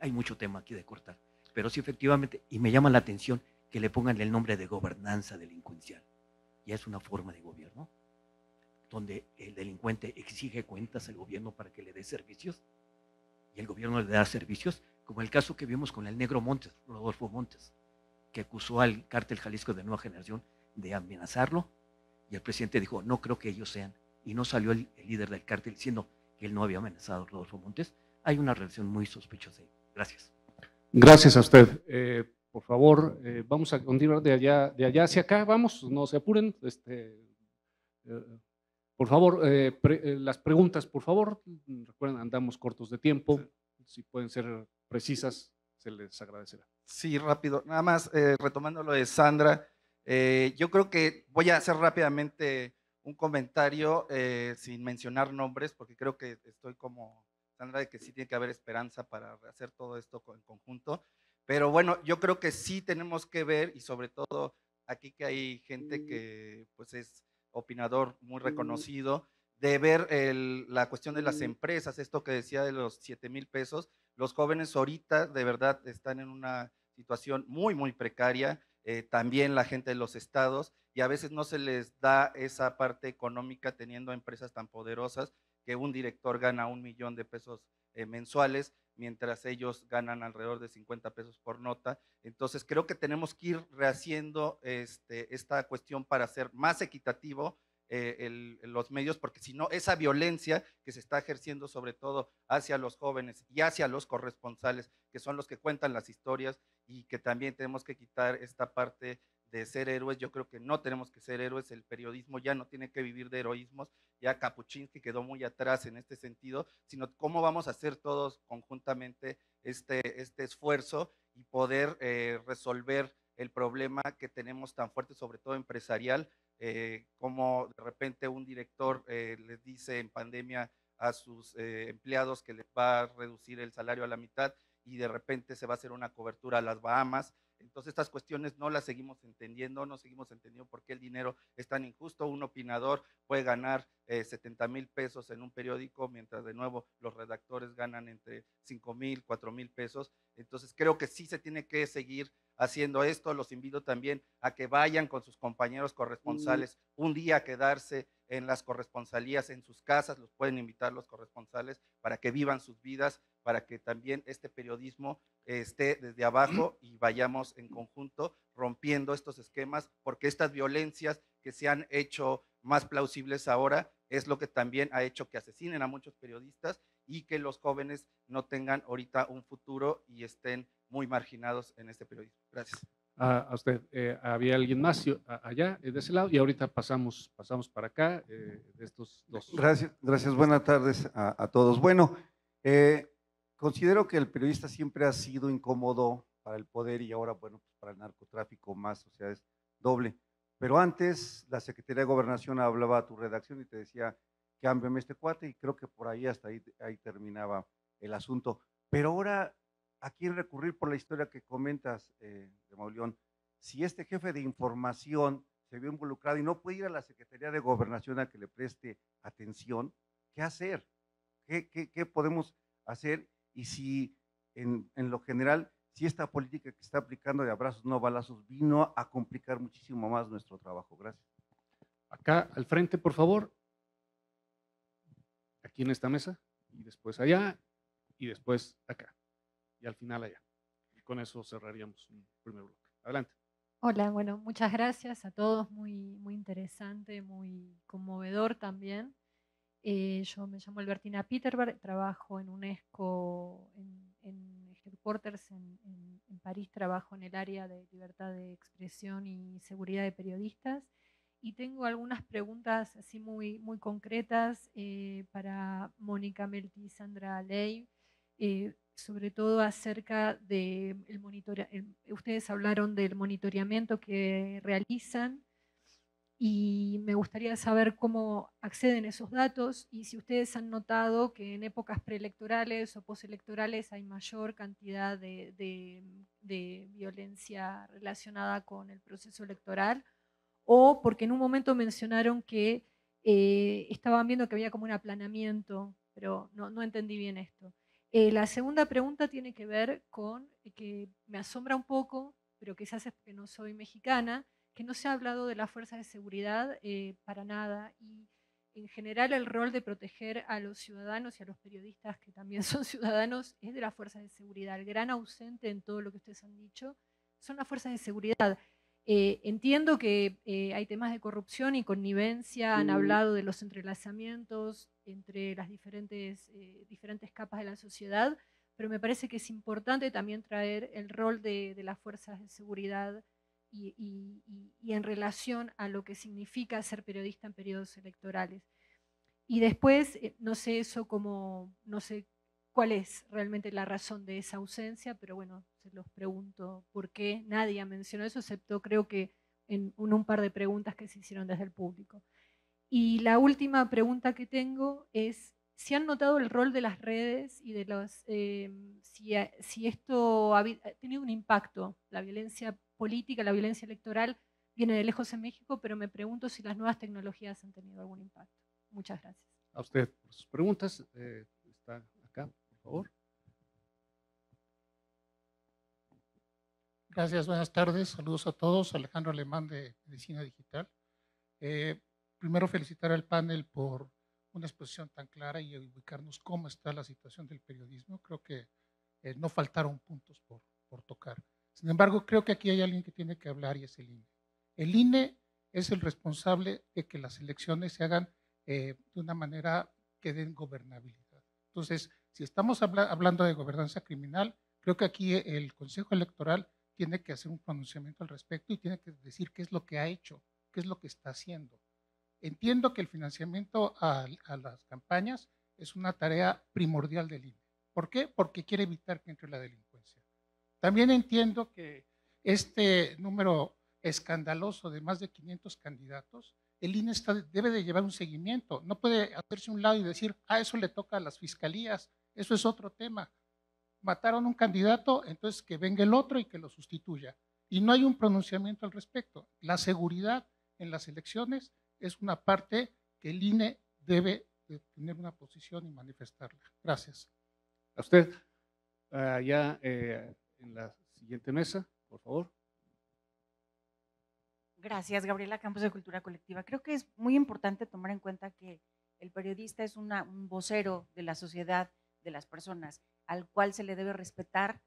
Hay mucho tema aquí de cortar, pero sí efectivamente, y me llama la atención que le pongan el nombre de gobernanza delincuencial. Ya es una forma de gobierno, donde el delincuente exige cuentas al gobierno para que le dé servicios y el gobierno le da servicios, como el caso que vimos con el negro Montes, Rodolfo Montes. que acusó al cártel Jalisco de Nueva Generación de amenazarlo y el presidente dijo, no creo que ellos sean, y no salió el, líder del cártel diciendo que él no había amenazado a Rodolfo Montes, hay una relación muy sospechosa ahí. Gracias. Gracias a usted. Eh, por favor, eh, vamos a continuar de allá, de allá hacia acá. Vamos, no se apuren. Este, eh, por favor, las preguntas, por favor. Recuerden, andamos cortos de tiempo. Si pueden ser precisas, se les agradecerá. Sí, rápido. Nada más, retomando lo de Sandra, yo creo que voy a hacer rápidamente un comentario sin mencionar nombres, porque creo que estoy como Sandra, de que sí tiene que haber esperanza para hacer todo esto en conjunto. Pero bueno, yo creo que sí tenemos que ver, y sobre todo aquí que hay gente que pues es opinador muy reconocido, de ver la cuestión de las empresas, esto que decía de los 7 mil pesos. Los jóvenes ahorita de verdad están en una situación muy, muy precaria. Eh, también la gente de los estados, y a veces no se les da esa parte económica teniendo empresas tan poderosas que un director gana un millón de pesos eh, mensuales, mientras ellos ganan alrededor de 50 pesos por nota. Entonces creo que tenemos que ir rehaciendo este, esta cuestión para ser más equitativo eh, los medios, porque si no, esa violencia que se está ejerciendo sobre todo hacia los jóvenes y hacia los corresponsales, que son los que cuentan las historias y que también tenemos que quitar esta parte de ser héroes, yo creo que no tenemos que ser héroes, el periodismo ya no tiene que vivir de heroísmos, ya Kapuczynski quedó muy atrás en este sentido, sino cómo vamos a hacer todos conjuntamente este, este esfuerzo y poder eh, resolver el problema que tenemos tan fuerte, sobre todo empresarial, eh, como de repente un director eh, dice en pandemia a sus empleados que les va a reducir el salario a la mitad y de repente se va a hacer una cobertura a las Bahamas entonces estas cuestiones no las seguimos entendiendo, no seguimos entendiendo por qué el dinero es tan injusto. Un opinador puede ganar 70 eh, mil pesos en un periódico, mientras de nuevo los redactores ganan entre 5 mil, 4 mil pesos. Entonces creo que sí se tiene que seguir haciendo esto. Los invito también a que vayan con sus compañeros corresponsales un día a quedarse en las corresponsalías en sus casas, los pueden invitar los corresponsales para que vivan sus vidas, para que también este periodismo esté desde abajo y vayamos en conjunto rompiendo estos esquemas, porque estas violencias que se han hecho más plausibles ahora es lo que también ha hecho que asesinen a muchos periodistas y que los jóvenes no tengan ahorita un futuro y estén muy marginados en este periodismo. Gracias. A, usted, eh, había alguien más allá, eh, de ese lado, y ahorita pasamos, pasamos para acá, eh, de estos dos. Gracias, gracias, buenas tardes a, todos. Bueno, considero que el periodista siempre ha sido incómodo para el poder y ahora, bueno, pues para el narcotráfico más, o sea, es doble. Pero antes la Secretaría de Gobernación hablaba a tu redacción y te decía, cámbiame este cuate y creo que por ahí hasta ahí, ahí terminaba el asunto. Pero ahora, ¿a quién recurrir por la historia que comentas, eh, de Mauleón? Si este jefe de información se vio involucrado y no puede ir a la Secretaría de Gobernación a que le preste atención, ¿qué hacer? ¿Qué, podemos hacer? Y si en lo general si esta política que está aplicando de abrazos no balazos vino a complicar muchísimo más nuestro trabajo. Gracias. Acá al frente, por favor. Aquí en esta mesa y después allá y después acá y al final allá. Con eso cerraríamos un primer bloque. Adelante. Hola, bueno, muchas gracias a todos, muy, muy interesante, muy conmovedor también. Eh, yo me llamo Albertina Peterberg, trabajo en UNESCO en, en headquarters en, en, París, trabajo en el área de libertad de expresión y seguridad de periodistas. Y tengo algunas preguntas así muy, muy concretas eh, para Mónica Melti Sandra Ley, eh, sobre todo acerca de el monitoreamiento. Ustedes hablaron del monitoreamiento que realizan y me gustaría saber cómo acceden esos datos y si ustedes han notado que en épocas preelectorales o postelectorales hay mayor cantidad de, violencia relacionada con el proceso electoral o porque en un momento mencionaron que eh, estaban viendo que había como un aplanamiento, pero no entendí bien esto. Eh, la segunda pregunta tiene que ver con que me asombra un poco, pero quizás es porque no soy mexicana, que no se ha hablado de las fuerzas de seguridad eh, para nada y en general el rol de proteger a los ciudadanos y a los periodistas que también son ciudadanos es de las fuerzas de seguridad. El gran ausente en todo lo que ustedes han dicho son las fuerzas de seguridad. Eh, entiendo que eh, hay temas de corrupción y connivencia, han hablado de los entrelazamientos entre las diferentes, eh, diferentes capas de la sociedad, pero me parece que es importante también traer el rol de, las fuerzas de seguridad y, y, en relación a lo que significa ser periodista en periodos electorales. Y después, no sé eso como, no sé cuál es realmente la razón de esa ausencia, pero bueno, se los pregunto por qué nadie ha mencionado eso, excepto creo que en un, par de preguntas que se hicieron desde el público. Y la última pregunta que tengo es si han notado el rol de las redes y de los, em, si, si, esto ha, tenido un impacto, la violencia política, la violencia electoral viene de lejos en México, pero me pregunto si las nuevas tecnologías han tenido algún impacto. Muchas gracias. A usted por sus preguntas. Eh, acá. Gracias, buenas tardes. Saludos a todos. Alejandro Alemán de Medicina Digital. Eh, primero felicitar al panel por una exposición tan clara y ubicarnos cómo está la situación del periodismo. Creo que eh, no faltaron puntos por, por, tocar. Sin embargo, creo que aquí hay alguien que tiene que hablar y es el INE. El INE es el responsable de que las elecciones se hagan eh, de una manera que den gobernabilidad. Entonces, si estamos hablando de gobernanza criminal, creo que aquí el Consejo Electoral tiene que hacer un pronunciamiento al respecto y tiene que decir qué es lo que ha hecho, qué es lo que está haciendo. Entiendo que el financiamiento a, las campañas es una tarea primordial del INE. ¿Por qué? Porque quiere evitar que entre la delincuencia. También entiendo que este número escandaloso de más de 500 candidatos el INE debe de llevar un seguimiento. No puede hacerse un lado y decir, ah, eso le toca a las fiscalías, eso es otro tema. Mataron un candidato, entonces que venga el otro y que lo sustituya. Y no hay un pronunciamiento al respecto. La seguridad en las elecciones es una parte que el INE debe de tener una posición y manifestarla. Gracias. A usted, allá eh, en la siguiente mesa, por favor. Gracias, Gabriela Campos de Cultura Colectiva. Creo que es muy importante tomar en cuenta que el periodista es un vocero de la sociedad, de las personas, al cual se le debe respetar.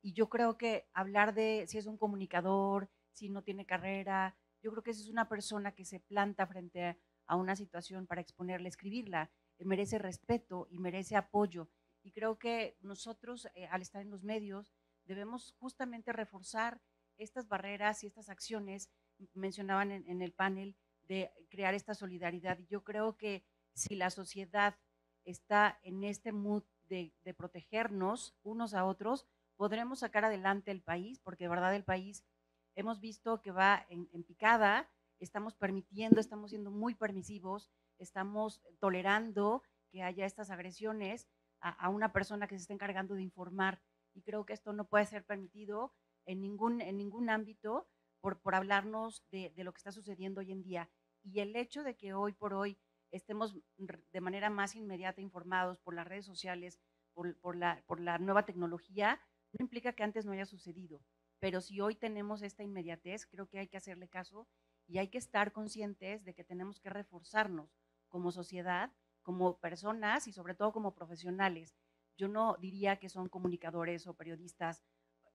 Y yo creo que hablar de si es un comunicador, si no tiene carrera, yo creo que es una persona que se planta frente a una situación para exponerla, escribirla, eh, merece respeto y merece apoyo. Y creo que nosotros, eh, al estar en los medios, debemos justamente reforzar estas barreras y estas acciones mencionaban en, el panel de crear esta solidaridad. Y yo creo que si la sociedad está en este mood de, protegernos unos a otros, podremos sacar adelante el país, porque de verdad el país hemos visto que va en, picada, estamos permitiendo, estamos siendo muy permisivos, estamos tolerando que haya estas agresiones a, a, una persona que se está encargando de informar. Y creo que esto no puede ser permitido en ningún, en ningún ámbito por, hablarnos de, lo que está sucediendo hoy en día. Y el hecho de que hoy por hoy estemos de manera más inmediata informados por las redes sociales, por, la, por la nueva tecnología, no implica que antes no haya sucedido. Pero si hoy tenemos esta inmediatez, creo que hay que hacerle caso y hay que estar conscientes de que tenemos que reforzarnos como sociedad, como personas y sobre todo como profesionales. Yo no diría que son comunicadores o periodistas,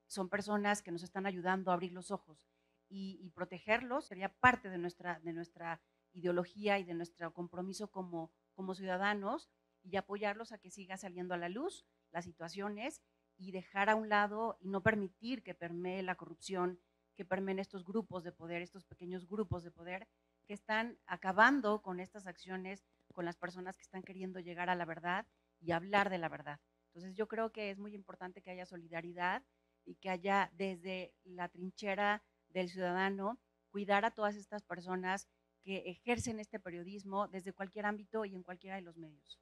son personas que nos están ayudando a abrir los ojos y, protegerlos sería parte de nuestra, de nuestra ideología y de nuestro compromiso como, como ciudadanos y apoyarlos a que siga saliendo a la luz las situaciones y dejar a un lado y no permitir que permee la corrupción, que permeen estos grupos de poder, estos pequeños grupos de poder que están acabando con estas acciones, con las personas que están queriendo llegar a la verdad y hablar de la verdad. Entonces yo creo que es muy importante que haya solidaridad y que haya desde la trinchera del ciudadano, cuidar a todas estas personas que ejercen este periodismo desde cualquier ámbito y en cualquiera de los medios.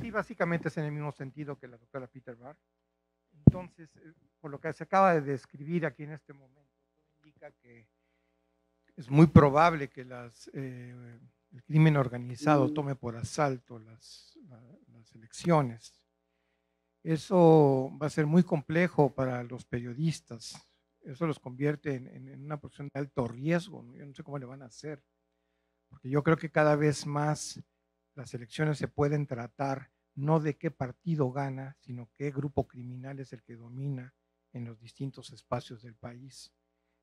Sí, básicamente es en el mismo sentido que la doctora Peter Barr. Entonces, eh, por lo que se acaba de describir aquí en este momento, indica que es muy probable que las, eh, el crimen organizado tome por asalto las, las, elecciones. Eso va a ser muy complejo para los periodistas. eso los convierte en, en una posición de alto riesgo. Yo no sé cómo le van a hacer, porque yo creo que cada vez más las elecciones se pueden tratar no de qué partido gana, sino qué grupo criminal es el que domina en los distintos espacios del país.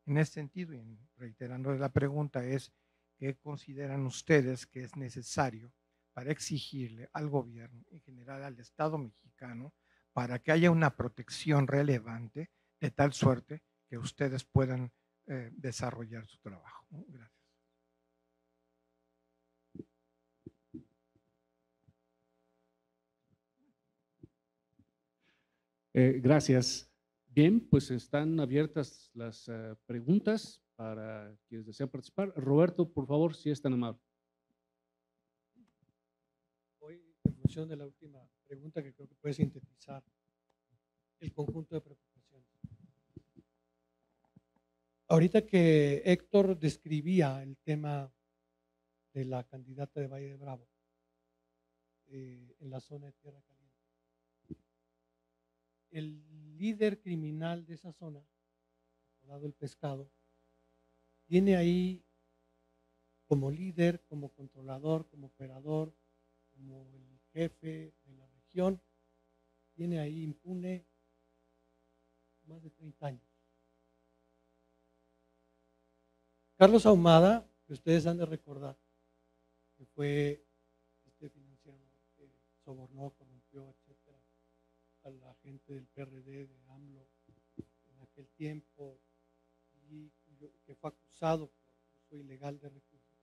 En ese sentido, y reiterando la pregunta, es qué consideran ustedes que es necesario para exigirle al gobierno, en general al Estado mexicano, para que haya una protección relevante de tal suerte que ustedes puedan eh, desarrollar su trabajo. Gracias. Eh, gracias. Bien, pues están abiertas las uh, preguntas para quienes desean participar. Roberto, por favor, si es tan amable. Hoy, en función de la última pregunta que creo que puede sintetizar el conjunto de preocupaciones. Ahorita que Héctor describía el tema de la candidata de Valle de Bravo eh, en la zona de Tierra Caliente el líder criminal de esa zona, lado el pescado, tiene ahí como líder, como controlador, como operador, como el jefe de la región, tiene ahí impune más de 30 años. Carlos Ahumada, que ustedes han de recordar, que fue este financiero que sobornó, corrompió, a la gente del PRD, de AMLO, en aquel tiempo, que fue acusado por uso ilegal de recursos.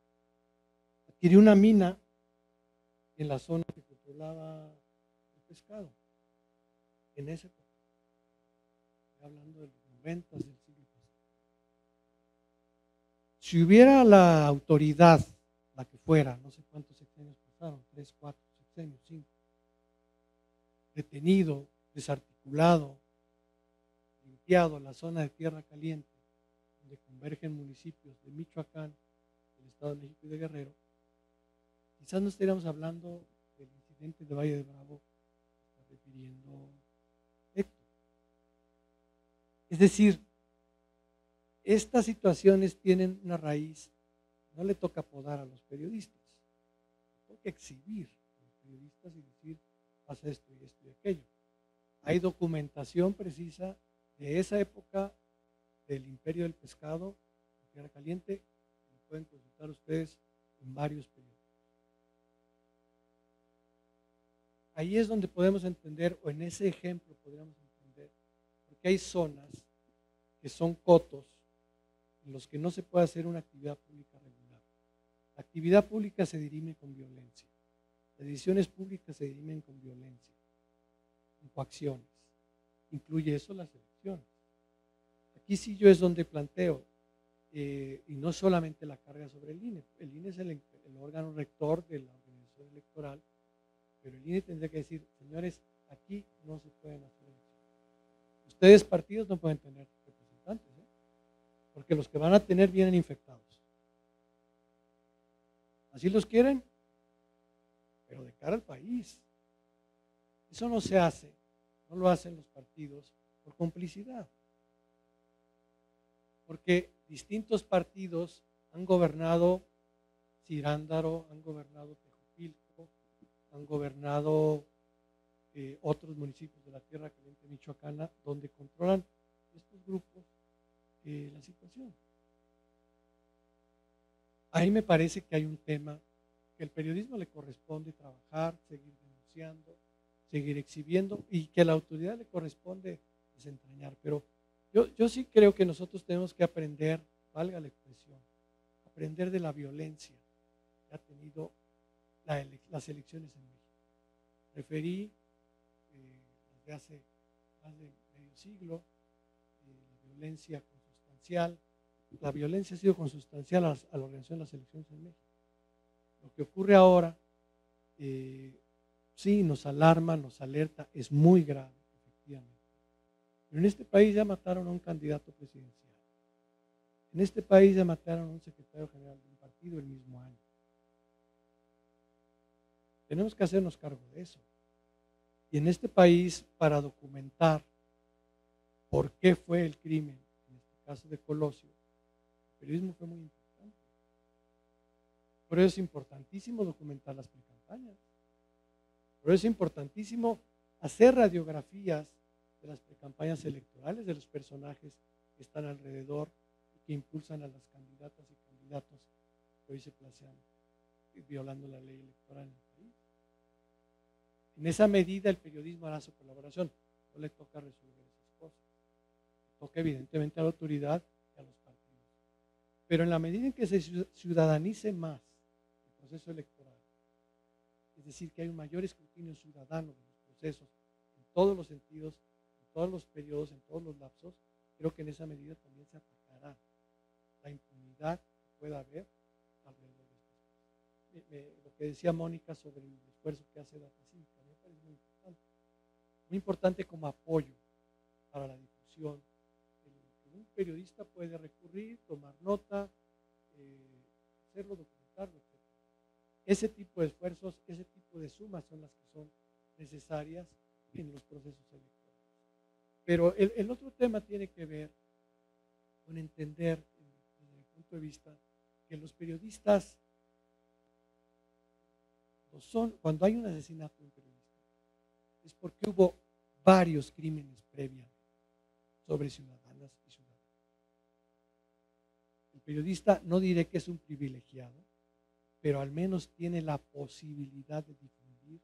Adquirió una mina en la zona que controlaba el pescado, en ese época. Hablando de los 90 del siglo pasado. Si hubiera la autoridad, la que fuera, no sé cuántos sexenios pasaron, tres, cuatro sexenios, cinco, detenido, desarticulado, limpiado la zona de tierra caliente, donde convergen municipios de Michoacán, del Estado de México y de Guerrero, quizás no estaríamos hablando del incidente de Valle de Bravo está refiriendo Héctor. Es decir, estas situaciones tienen una raíz, no le toca podar a los periodistas, le toca exhibir a los periodistas y decir, pasa esto y esto y aquello. Hay documentación precisa de esa época del imperio del pescado, en Tierra Caliente, lo pueden consultar ustedes en varios periodos. Ahí es donde podemos entender, o en ese ejemplo podríamos entender, porque hay zonas que son cotos en los que no se puede hacer una actividad pública regular. La actividad pública se dirime con violencia. Las decisiones públicas se dirimen con violencia, con coacciones. Incluye eso las elecciones. Aquí sí yo es donde planteo, eh, y no solamente la carga sobre el INE. El INE es el, órgano rector de la organización electoral, pero el INE tendría que decir, señores, aquí no se pueden hacer elecciones. Ustedes partidos no pueden tener representantes, ¿eh? porque los que van a tener vienen infectados. ¿Así los quieren? pero de cara al país. Eso no se hace, no lo hacen los partidos por complicidad. Porque distintos partidos han gobernado Cirándaro, han gobernado Tejupilco, han gobernado eh, otros municipios de la Tierra Caliente Michoacana, donde controlan estos grupos eh, la situación. Ahí me parece que hay un tema que el periodismo le corresponde trabajar, seguir denunciando, seguir exhibiendo y que a la autoridad le corresponde desentrañar. Pero yo, yo sí creo que nosotros tenemos que aprender, valga la expresión, aprender de la violencia que ha tenido las elecciones en México. Referí eh, desde hace más de medio siglo eh, la violencia consustancial. La violencia ha sido consustancial a, la organización de las elecciones en México. Lo que ocurre ahora, eh, sí, nos alarma, nos alerta, es muy grave, efectivamente. Pero en este país ya mataron a un candidato presidencial. En este país ya mataron a un secretario general de un partido el mismo año. Tenemos que hacernos cargo de eso. Y en este país, para documentar por qué fue el crimen en este caso de Colosio, el periodismo fue muy importante. Por eso es importantísimo documentar las precampañas. Por eso es importantísimo hacer radiografías de las precampañas electorales, de los personajes que están alrededor y que impulsan a las candidatas y candidatos que hoy se placean violando la ley electoral en el país. En esa medida el periodismo hará su colaboración, no le toca resolver esas cosas. Le toca evidentemente a la autoridad y a los partidos. Pero en la medida en que se ciudadanice más el proceso electoral, es decir, que hay un mayor escrutinio ciudadano de los procesos en todos los sentidos, en todos los periodos, en todos los lapsos, creo que en esa medida también se atacará la impunidad que pueda haber alrededor de estas cosas. lo que decía Mónica sobre el esfuerzo que hace Data Cívica me parece muy importante. Muy importante como apoyo para la difusión. un periodista puede recurrir, tomar nota, eh, hacerlo, documentarlo. Ese tipo de esfuerzos, ese tipo de sumas son las que son necesarias en los procesos electorales. Pero el, otro tema tiene que ver con entender, desde mi punto de vista, que los periodistas son, cuando hay un asesinato de un periodista, es porque hubo varios crímenes previamente sobre ciudadanas y ciudadanos. El periodista no diré que es un privilegiado, pero al menos tiene la posibilidad de difundir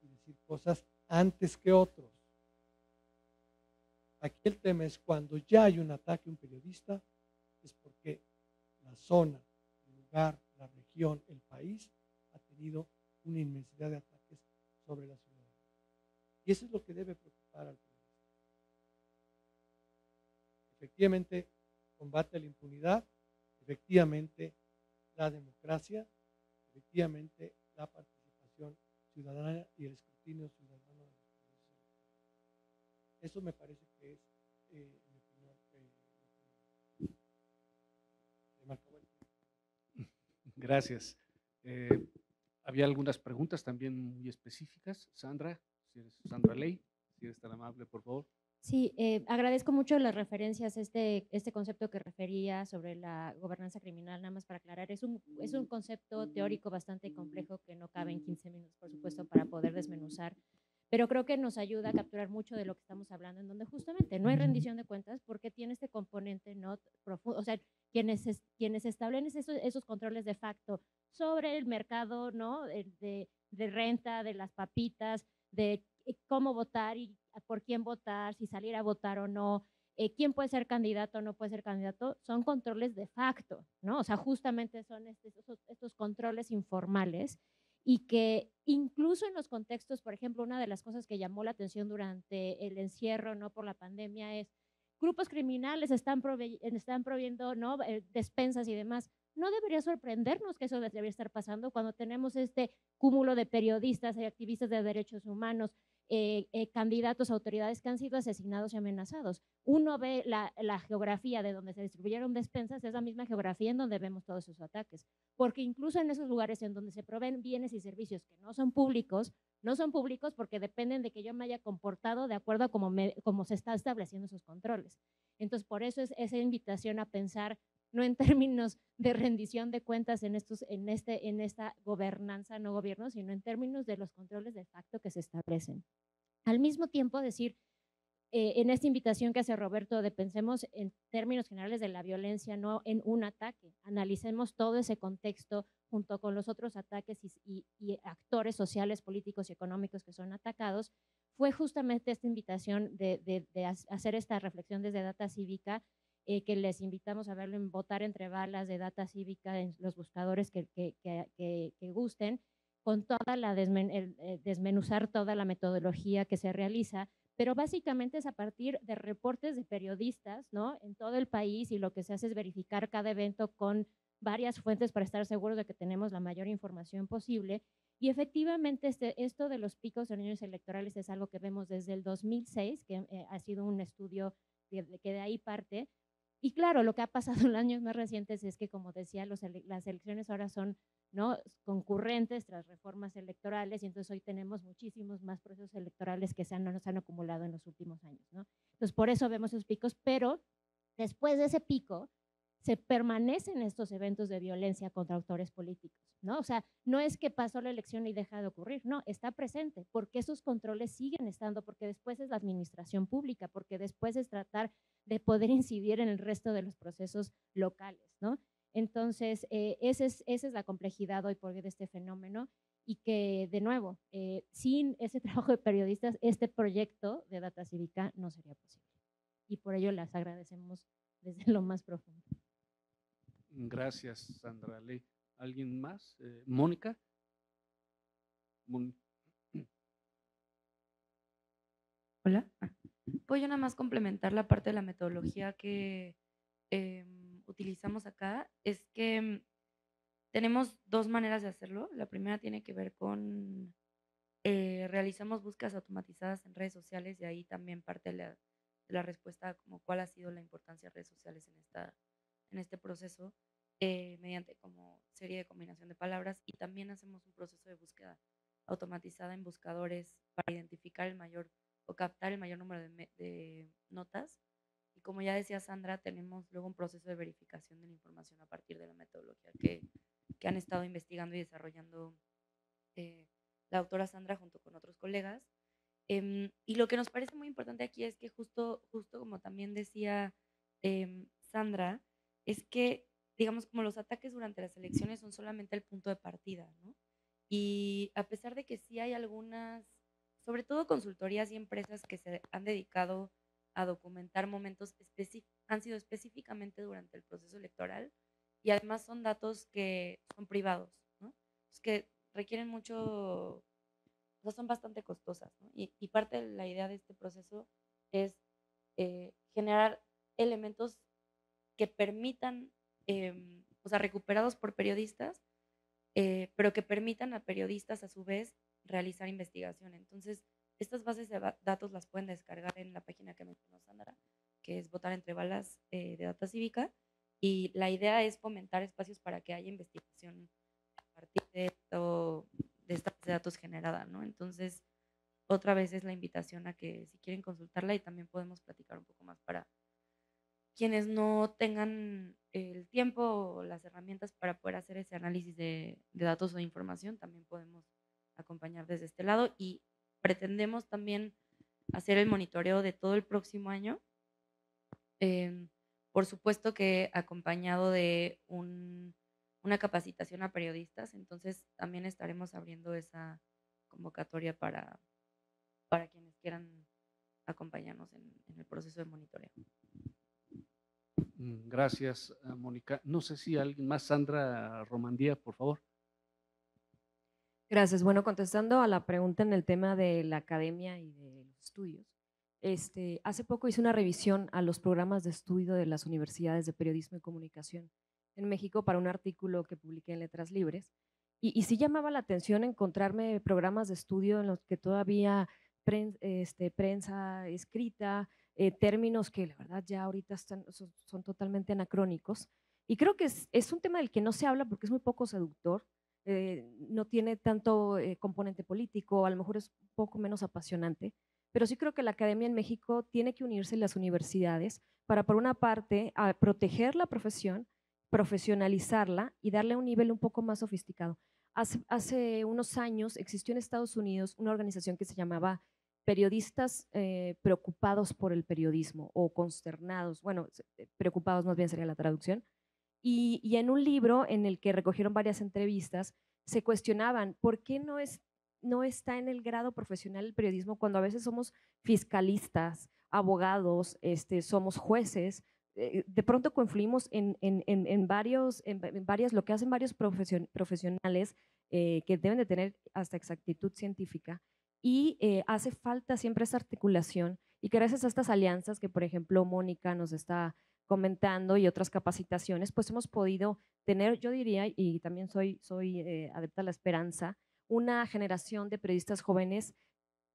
y decir cosas antes que otros. Aquí el tema es cuando ya hay un ataque a un periodista, es porque la zona, el lugar, la región, el país ha tenido una inmensidad de ataques sobre la ciudadanía. Y eso es lo que debe preocupar al periodista. Efectivamente, combate la impunidad, efectivamente la democracia, efectivamente la participación ciudadana y el escrutinio ciudadano Eso me parece Gracias. Eh, había algunas preguntas también muy específicas. Sandra, si eres Sandra Ley, si eres tan amable, por favor. Sí, eh, agradezco mucho las referencias, este, este concepto que refería sobre la gobernanza criminal, nada más para aclarar, es un, es un concepto teórico bastante complejo que no cabe en 15 minutos, por supuesto, para poder desmenuzar, pero creo que nos ayuda a capturar mucho de lo que estamos hablando, en donde justamente no hay rendición de cuentas porque tiene este componente no profundo, o sea, quienes, quienes establecen esos, esos controles de facto sobre el mercado, ¿no? De, de renta, de las papitas, de eh, cómo votar y por quién votar, si salir a votar o no, eh, quién puede ser candidato o no puede ser candidato, son controles de facto, ¿no? O sea, justamente son estos, estos controles informales y que incluso en los contextos, por ejemplo, una de las cosas que llamó la atención durante el encierro, ¿no? Por la pandemia es grupos criminales están, están proviendo ¿no? Eh, despensas y demás. No debería sorprendernos que eso debería estar pasando cuando tenemos este cúmulo de periodistas y activistas de derechos humanos, eh, eh, candidatos autoridades que han sido asesinados y amenazados. Uno ve la, geografía de donde se distribuyeron despensas, es la misma geografía en donde vemos todos esos ataques. Porque incluso en esos lugares en donde se proveen bienes y servicios que no son públicos, no son públicos porque dependen de que yo me haya comportado de acuerdo a cómo, cómo se está estableciendo esos controles. Entonces, por eso es esa invitación a pensar no en términos de rendición de cuentas en, estos, en, este, en esta gobernanza no gobierno, sino en términos de los controles de facto que se establecen. Al mismo tiempo, decir, eh, en esta invitación que hace Roberto de pensemos en términos generales de la violencia, no en un ataque, analicemos todo ese contexto junto con los otros ataques y, actores sociales, políticos y económicos que son atacados, fue justamente esta invitación de, de hacer esta reflexión desde Data Cívica eh, que les invitamos a verlo en Votar entre balas de Data Cívica en los buscadores que, que, que, que gusten, con toda la eh, desmenuzar toda la metodología que se realiza, pero básicamente es a partir de reportes de periodistas ¿no? en todo el país y lo que se hace es verificar cada evento con varias fuentes para estar seguros de que tenemos la mayor información posible. Y efectivamente este, esto de los picos en años electorales es algo que vemos desde el 2006, que eh, ha sido un estudio que de ahí parte, y claro, lo que ha pasado en los años más recientes es que, como decía, los las elecciones ahora son ¿no? concurrentes tras reformas electorales y entonces hoy tenemos muchísimos más procesos electorales que se han, nos han acumulado en los últimos años. ¿no? Entonces, por eso vemos esos picos, pero después de ese pico, se permanecen estos eventos de violencia contra autores políticos, ¿no? O sea, no es que pasó la elección y deja de ocurrir, no, está presente, porque esos controles siguen estando, porque después es la administración pública, porque después es tratar de poder incidir en el resto de los procesos locales, ¿no? Entonces, eh, esa, es, la complejidad hoy por hoy de este fenómeno y que, de nuevo, eh, sin ese trabajo de periodistas, este proyecto de Data Cívica no sería posible. Y por ello las agradecemos desde lo más profundo. Gracias, Sandra Ley. ¿Alguien más? Eh, Mónica. Hola. Puedo yo nada más complementar la parte de la metodología que em, utilizamos acá. Es que mm, tenemos dos maneras de hacerlo. La primera tiene que ver con, eh, realizamos búsquedas automatizadas en redes sociales y ahí también parte de la, de la respuesta como cuál ha sido la importancia de redes sociales en esta en este proceso eh, mediante como serie de combinación de palabras y también hacemos un proceso de búsqueda automatizada en buscadores para identificar el mayor o captar el mayor número de, de notas. Y como ya decía Sandra, tenemos luego un proceso de verificación de la información a partir de la metodología que, que han estado investigando y desarrollando eh, la autora Sandra junto con otros colegas. Em, y lo que nos parece muy importante aquí es que justo, justo como también decía em, Sandra, es que, digamos, como los ataques durante las elecciones son solamente el punto de partida, ¿no? Y a pesar de que sí hay algunas, sobre todo consultorías y empresas que se han dedicado a documentar momentos han sido específicamente durante el proceso electoral y además son datos que son privados, ¿no? Que requieren mucho, o sea, son bastante costosas, ¿no? y, y, parte de la idea de este proceso es eh, generar elementos que permitan, em, o sea, recuperados por periodistas, eh, pero que permitan a periodistas a su vez realizar investigación. Entonces, estas bases de datos las pueden descargar en la página que mencionó Sandra, que es Votar entre Balas eh, de Data Cívica, y la idea es fomentar espacios para que haya investigación a partir de, esto, de esta base de datos generada, ¿no? Entonces, otra vez es la invitación a que si quieren consultarla y también podemos platicar un poco más para quienes no tengan el tiempo o las herramientas para poder hacer ese análisis de, datos o de información, también podemos acompañar desde este lado y pretendemos también hacer el monitoreo de todo el próximo año. Em, por supuesto que acompañado de una capacitación a periodistas, entonces también estaremos abriendo esa convocatoria para, para quienes quieran acompañarnos en el proceso de monitoreo. Mm, gracias, eh, Mónica. No sé si alguien más, Sandra Romandía, por favor. Gracias. Bueno, contestando a la pregunta en el tema de la academia y de los estudios, este, hace poco hice una revisión a los programas de estudio de las universidades de periodismo y comunicación en México para un artículo que publiqué en Letras Libres. Y, y sí llamaba la atención encontrarme programas de estudio en los que todavía este, prensa escrita, eh, términos que la verdad ya ahorita están, son, totalmente anacrónicos. Y creo que es, es, un tema del que no se habla porque es muy poco seductor, eh, no tiene tanto eh, componente político, a lo mejor es un poco menos apasionante, pero sí creo que la academia en México tiene que unirse las universidades para, por una parte, a proteger la profesión, profesionalizarla y darle un nivel un poco más sofisticado. Hace, unos años existió en Estados Unidos una organización que se llamaba periodistas eh, preocupados por el periodismo o consternados, bueno, eh, preocupados más bien sería la traducción, y, en un libro en el que recogieron varias entrevistas, se cuestionaban por qué no, es, no está en el grado profesional el periodismo cuando a veces somos fiscalistas, abogados, este, somos jueces, de pronto confluimos en, en, en, en, varias, lo que hacen varios profesionales que deben de tener hasta exactitud científica y eh, hace falta siempre esa articulación y gracias a estas alianzas que, por ejemplo, Mónica nos está comentando y otras capacitaciones, pues hemos podido tener, yo diría, y también soy, soy eh, adepta a la esperanza, una generación de periodistas jóvenes,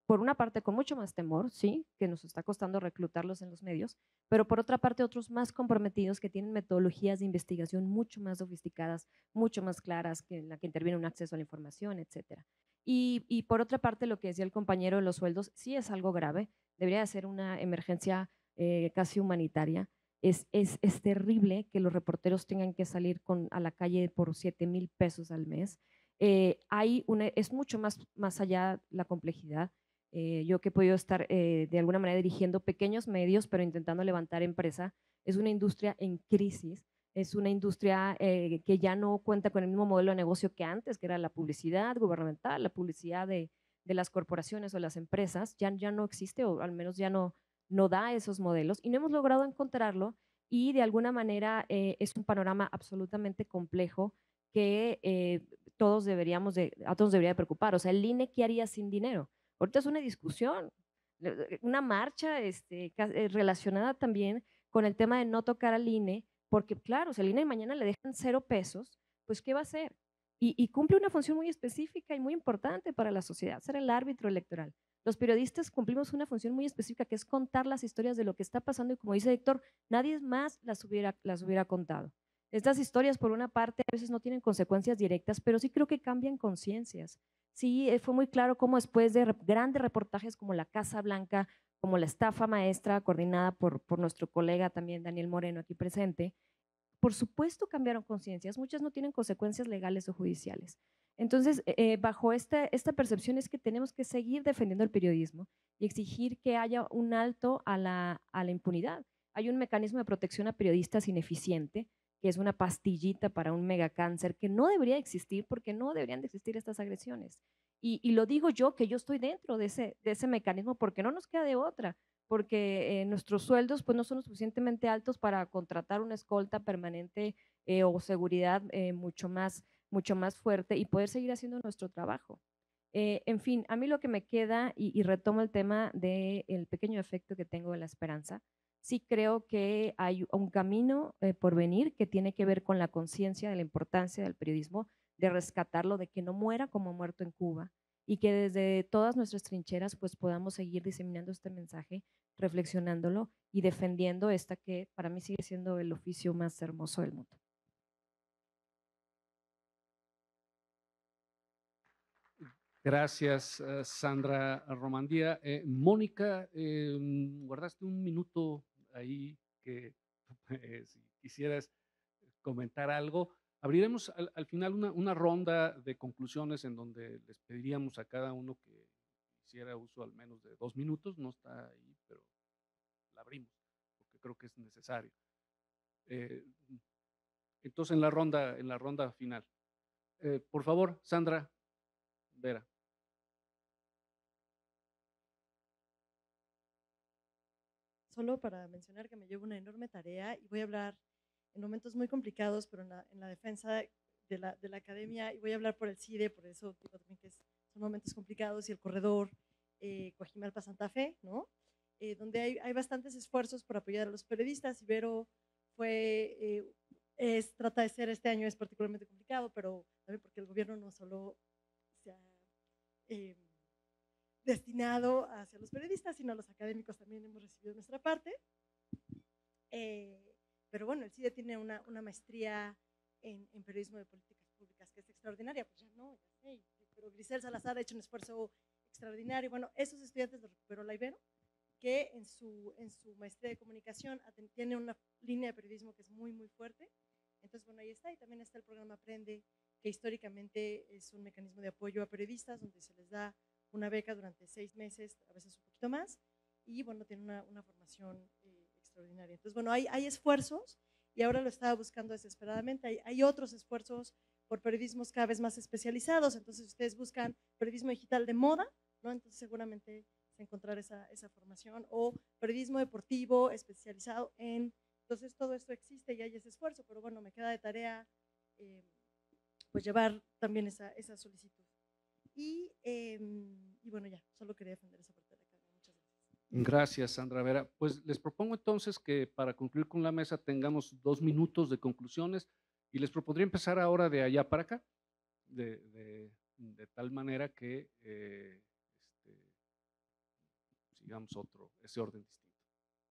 por una parte con mucho más temor, sí, que nos está costando reclutarlos en los medios, pero por otra parte otros más comprometidos que tienen metodologías de investigación mucho más sofisticadas, mucho más claras, que en la que interviene un acceso a la información, etcétera. Y, por otra parte, lo que decía el compañero de los sueldos, sí es algo grave, debería ser una emergencia eh, casi humanitaria. Es, es, es, terrible que los reporteros tengan que salir con, a la calle por 7 mil pesos al mes. Eh, hay una, es mucho más, más allá la complejidad. Eh, yo que he podido estar eh, de alguna manera dirigiendo pequeños medios, pero intentando levantar empresa, es una industria en crisis, es una industria que ya no cuenta con el mismo modelo de negocio que antes, que era la publicidad gubernamental, la publicidad de, de las corporaciones o las empresas, ya, ya no existe o al menos ya no, no da esos modelos y no hemos logrado encontrarlo y de alguna manera eh, es un panorama absolutamente complejo que eh, todos deberíamos de, a todos debería preocupar. O sea, el INE, ¿qué haría sin dinero? Ahorita es una discusión, una marcha este, eh, relacionada también con el tema de no tocar al INE, porque claro, si al INE mañana le dejan cero pesos, pues ¿qué va a hacer? Y, y, cumple una función muy específica y muy importante para la sociedad, ser el árbitro electoral. Los periodistas cumplimos una función muy específica que es contar las historias de lo que está pasando y como dice Héctor, nadie más las hubiera, las hubiera contado. Estas historias, por una parte, a veces no tienen consecuencias directas, pero sí creo que cambian conciencias. Sí, eh, fue muy claro cómo después de grandes reportajes como La Casa Blanca, como la estafa maestra coordinada por, nuestro colega también Daniel Moreno aquí presente, por supuesto cambiaron conciencias, muchas no tienen consecuencias legales o judiciales. Entonces, eh, eh, bajo esta, esta percepción es que tenemos que seguir defendiendo el periodismo y exigir que haya un alto a la impunidad. Hay un mecanismo de protección a periodistas ineficiente, es una pastillita para un megacáncer que no debería existir porque no deberían de existir estas agresiones. Y, lo digo yo, que yo estoy dentro de ese, de mecanismo porque no nos queda de otra, porque eh, nuestros sueldos pues, no son suficientemente altos para contratar una escolta permanente o seguridad mucho más mucho más fuerte y poder seguir haciendo nuestro trabajo. Eh, en fin, a mí lo que me queda, y, retomo el tema del pequeño efecto que tengo de la esperanza, sí creo que hay un camino eh, por venir que tiene que ver con la conciencia de la importancia del periodismo, de rescatarlo, de que no muera como muerto en Cuba y que desde todas nuestras trincheras pues podamos seguir diseminando este mensaje, reflexionándolo y defendiendo esta que para mí sigue siendo el oficio más hermoso del mundo. Gracias, eh, Sandra Romandía. Eh, Mónica, guardaste un minuto ahí que eh, si quisieras comentar algo. Abriremos al, final una, ronda de conclusiones en donde les pediríamos a cada uno que hiciera uso al menos de dos minutos. No está ahí, pero la abrimos porque creo que es necesario. entonces, en la ronda, en la ronda final. por favor, Sandra Vera. Solo para mencionar que me llevo una enorme tarea y voy a hablar en momentos muy complicados, pero en la, en la defensa de la, de la, academia, y voy a hablar por el CIDE, por eso digo también que son momentos complicados, y el corredor eh, Coajimalpa-Santa Fe, ¿no? Eh, donde hay, hay, bastantes esfuerzos por apoyar a los periodistas. Ibero fue, eh, es, trata de ser, este año es particularmente complicado, pero también porque el gobierno no solo se ha eh, destinado hacia los periodistas, sino a los académicos también hemos recibido nuestra parte. Eh, pero bueno, el CIDE tiene una, una maestría en, en, periodismo de políticas públicas que es extraordinaria, pues ya no, ya pero Grisel Salazar ha hecho un esfuerzo extraordinario. Bueno, esos estudiantes lo recuperó la Ibero, que en su, en su maestría de comunicación tiene una línea de periodismo que es muy, muy fuerte. Entonces, bueno, ahí está. Y también está el programa Aprende, que históricamente es un mecanismo de apoyo a periodistas, donde se les da una beca durante seis meses, a veces un poquito más, y bueno, tiene una, una formación eh, extraordinaria. Entonces, bueno, hay, hay, esfuerzos y ahora lo estaba buscando desesperadamente. Hay, hay, otros esfuerzos por periodismos cada vez más especializados, entonces ustedes buscan periodismo digital de moda, ¿no? Entonces seguramente se encontrar esa, esa formación, o periodismo deportivo especializado en... Entonces todo esto existe y hay ese esfuerzo, pero bueno, me queda de tarea eh, pues llevar también esa, esa solicitud. Y, eh, y, bueno, ya, solo quería defender esa parte de la carga. Muchas gracias. Gracias, Sandra Vera. Pues les propongo entonces que para concluir con la mesa tengamos dos minutos de conclusiones y les propondría empezar ahora de allá para acá, de, de, de tal manera que eh, este, sigamos otro, ese orden distinto.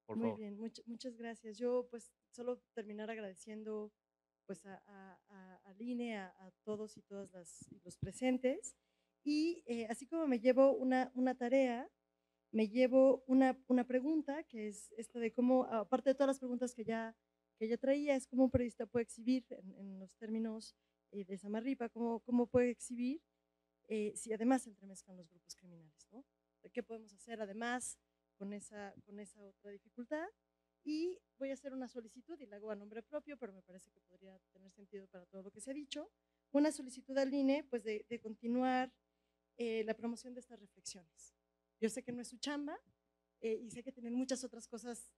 Por Muy favor. bien, much, muchas gracias. Yo pues solo terminar agradeciendo pues a, a, a, al INE, a, a, todos y todas las, los presentes. Y eh, así como me llevo una, una tarea, me llevo una, una pregunta, que es esta de cómo, aparte de todas las preguntas que ya, que ya traía, es cómo un periodista puede exhibir en, los términos eh, de Samarripa, cómo, cómo puede exhibir eh, si además se entremezclan los grupos criminales, ¿no? ¿Qué podemos hacer además con esa, con esa otra dificultad? Y voy a hacer una solicitud, y la hago a nombre propio, pero me parece que podría tener sentido para todo lo que se ha dicho, una solicitud al INE pues de, de continuar eh, la promoción de estas reflexiones. Yo sé que no es su chamba eh, y sé que tienen muchas otras cosas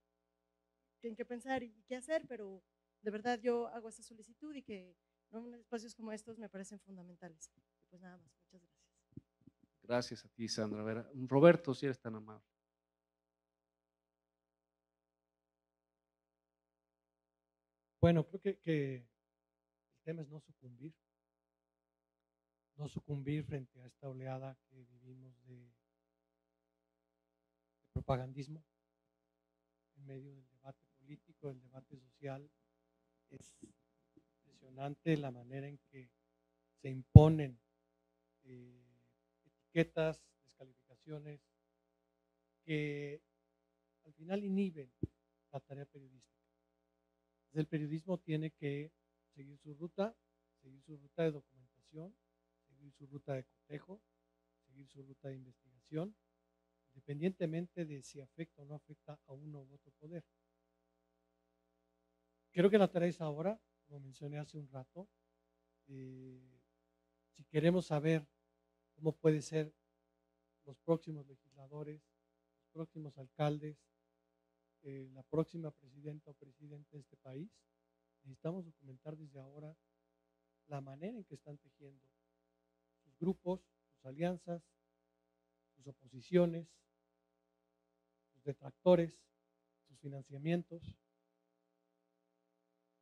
que en que pensar y, qué hacer, pero de verdad yo hago esa solicitud y que ¿no? espacios como estos me parecen fundamentales. pues nada más, muchas gracias. Gracias a ti, Sandra. A ver, Roberto, si eres tan amable. Bueno, creo que, que el tema es no sucumbir no sucumbir frente a esta oleada que vivimos de, propagandismo en medio del debate político, del debate social. Es impresionante la manera en que se imponen eh, etiquetas, descalificaciones, que al final inhiben la tarea periodística. el periodismo tiene que seguir su ruta, seguir su ruta de documentación, su ruta de cotejo, seguir su ruta de investigación, independientemente de si afecta o no afecta a uno u otro poder. Creo que la tarea es ahora, como mencioné hace un rato, eh, si queremos saber cómo puede ser los próximos legisladores, los próximos alcaldes, eh, la próxima presidenta o presidente de este país, necesitamos documentar desde ahora la manera en que están tejiendo grupos, sus alianzas, sus oposiciones, sus detractores, sus financiamientos.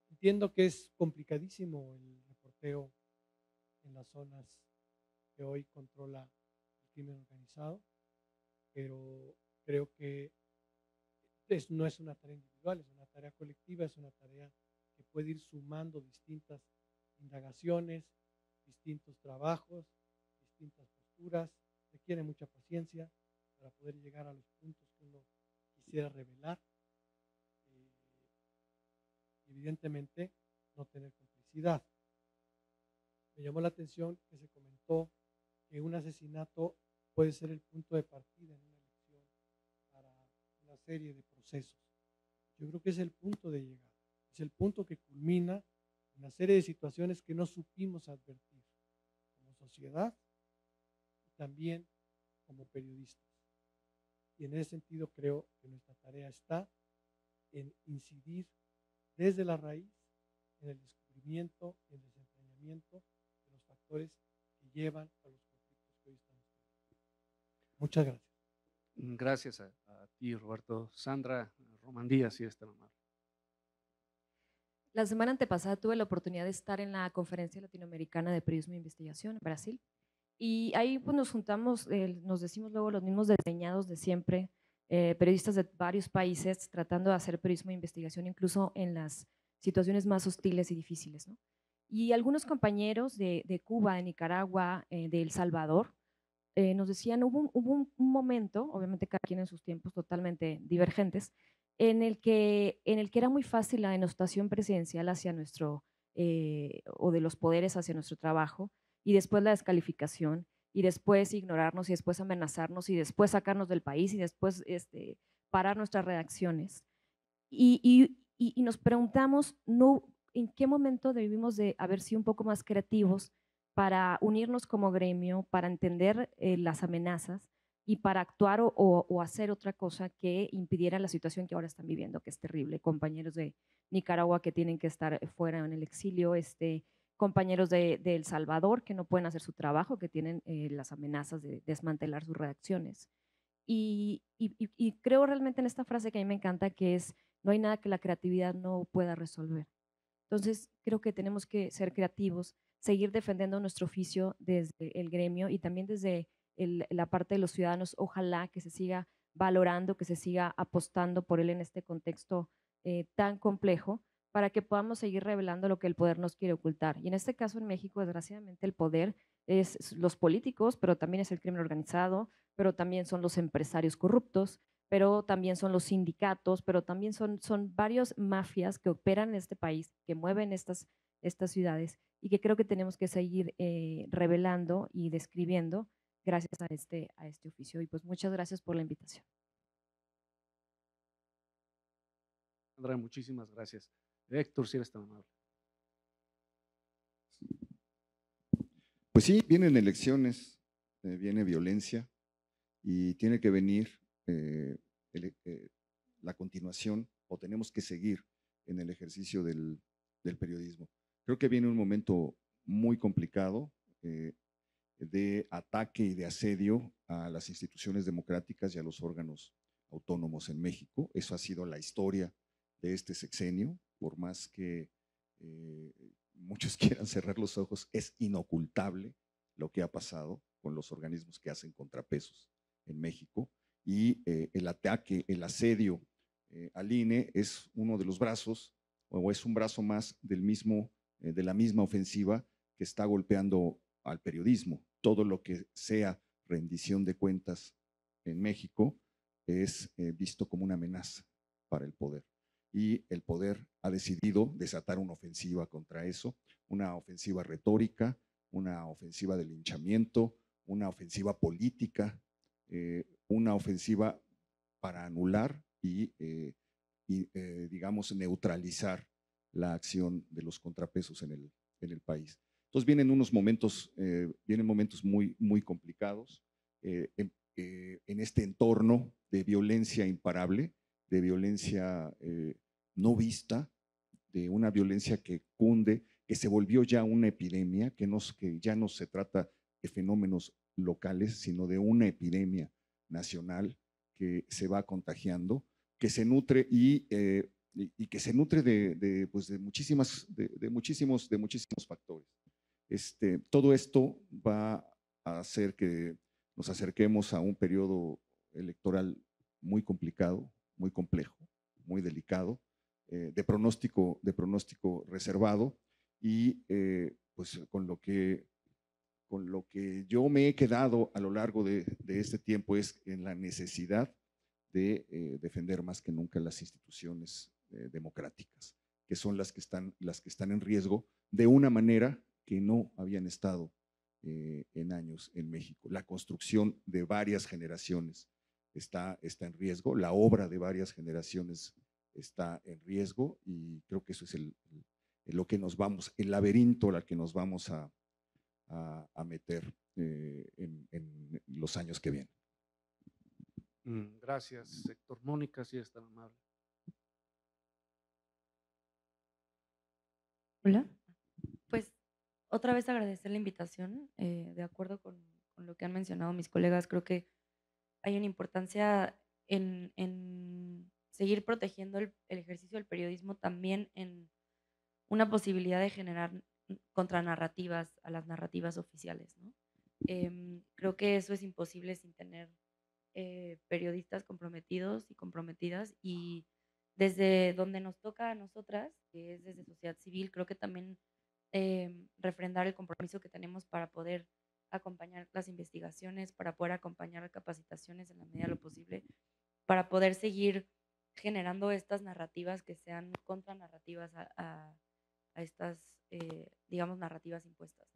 Entiendo que es complicadísimo el reporteo en las zonas que hoy controla el crimen organizado, pero creo que no es una tarea individual, es una tarea colectiva, es una tarea que puede ir sumando distintas indagaciones, distintos trabajos, distintas posturas, requiere mucha paciencia para poder llegar a los puntos que uno quisiera revelar. Eh, evidentemente, no tener complicidad. Me llamó la atención que se comentó que un asesinato puede ser el punto de partida en una elección para una serie de procesos. Yo creo que es el punto de llegada, es el punto que culmina una serie de situaciones que no supimos advertir como sociedad también como periodistas. Y en ese sentido creo que nuestra tarea está en incidir desde la raíz en el descubrimiento y el desentrañamiento de los factores que llevan a los conflictos que hoy estamos teniendo. Muchas gracias. Gracias a, ti, Roberto. Sandra Romandía, si es tan amable. La semana antepasada tuve la oportunidad de estar en la Conferencia Latinoamericana de Periodismo e Investigación en Brasil y ahí pues nos juntamos, eh, nos decimos luego los mismos desdeñados de siempre, eh, periodistas de varios países tratando de hacer periodismo de investigación incluso en las situaciones más hostiles y difíciles. ¿no? Y algunos compañeros de, de Cuba, de Nicaragua, eh, de El Salvador, nos decían, hubo, hubo un, momento, obviamente cada quien en sus tiempos totalmente divergentes, en el que, en el que era muy fácil la denostación presidencial hacia nuestro, o de los poderes hacia nuestro trabajo, y después la descalificación y después ignorarnos y después amenazarnos y después sacarnos del país y después este, parar nuestras reacciones. Y, y, y, nos preguntamos no, en qué momento debimos de haber sido un poco más creativos para unirnos como gremio, para entender eh, las amenazas y para actuar o, o, hacer otra cosa que impidiera la situación que ahora están viviendo, que es terrible. Compañeros de Nicaragua que tienen que estar fuera en el exilio, este, compañeros de, El Salvador que no pueden hacer su trabajo, que tienen eh, las amenazas de desmantelar sus redacciones. Y, creo realmente en esta frase que a mí me encanta, que es, no hay nada que la creatividad no pueda resolver. Entonces, creo que tenemos que ser creativos, seguir defendiendo nuestro oficio desde el gremio y también desde la parte de los ciudadanos. Ojalá que se siga valorando, que se siga apostando por él en este contexto eh, tan complejo, para que podamos seguir revelando lo que el poder nos quiere ocultar. Y en este caso en México, desgraciadamente, el poder es los políticos, pero también es el crimen organizado, pero también son los empresarios corruptos, pero también son los sindicatos, pero también son, son varios mafias que operan en este país, que mueven estas, estas ciudades y que creo que tenemos que seguir eh, revelando y describiendo gracias a este, a este oficio. Y pues muchas gracias por la invitación. Andrea, muchísimas gracias. Héctor, si eres tan amable. Pues sí, vienen elecciones, eh, viene violencia y tiene que venir eh, eh, la continuación o tenemos que seguir en el ejercicio del, periodismo. Creo que viene un momento muy complicado de ataque y de asedio a las instituciones democráticas y a los órganos autónomos en México. Eso ha sido la historia de este sexenio, por más que eh, muchos quieran cerrar los ojos, es inocultable lo que ha pasado con los organismos que hacen contrapesos en México y eh, el ataque, el asedio eh, al INE es uno de los brazos o es un brazo más del mismo, de la misma ofensiva que está golpeando al periodismo. Todo lo que sea rendición de cuentas en México es visto como una amenaza para el poder y el poder ha decidido desatar una ofensiva contra eso, una ofensiva retórica, una ofensiva de linchamiento, una ofensiva política, eh, una ofensiva para anular y, eh, eh, digamos, neutralizar la acción de los contrapesos en el, en el país. Entonces vienen unos momentos, vienen momentos muy, muy complicados en, en, este entorno de violencia imparable, de violencia no vista, de una violencia que cunde, que se volvió ya una epidemia, que, que ya no se trata de fenómenos locales, sino de una epidemia nacional que se va contagiando, que se nutre y, eh, que se nutre de, pues de, muchísimas, de, muchísimos, de muchísimos factores. Este, todo esto va a hacer que nos acerquemos a un periodo electoral muy complicado, muy complejo, muy delicado, eh, de, pronóstico, de pronóstico reservado y eh, pues con lo, que, con lo que yo me he quedado a lo largo de, este tiempo es en la necesidad de eh, defender más que nunca las instituciones democráticas, que son las que, están, las que están en riesgo de una manera que no habían estado en años en México. La construcción de varias generaciones está, está en riesgo, la obra de varias generaciones está en riesgo y creo que eso es el, lo que nos vamos, el laberinto al que nos vamos a, a, meter eh, en, los años que vienen. Mm, gracias, Héctor. Mónica, si es tan amable. Hola. Pues otra vez agradecer la invitación. Eh, de acuerdo con, con, lo que han mencionado mis colegas, creo que hay una importancia en, en seguir protegiendo el, ejercicio del periodismo también en una posibilidad de generar contranarrativas a las narrativas oficiales. Em, creo que eso es imposible sin tener eh, periodistas comprometidos y comprometidas y desde donde nos toca a nosotras, que es desde sociedad civil, creo que también em, refrendar el compromiso que tenemos para poder acompañar las investigaciones, para poder acompañar capacitaciones en la medida de lo posible, para poder seguir generando estas narrativas que sean contranarrativas a, a, estas, eh, digamos, narrativas impuestas.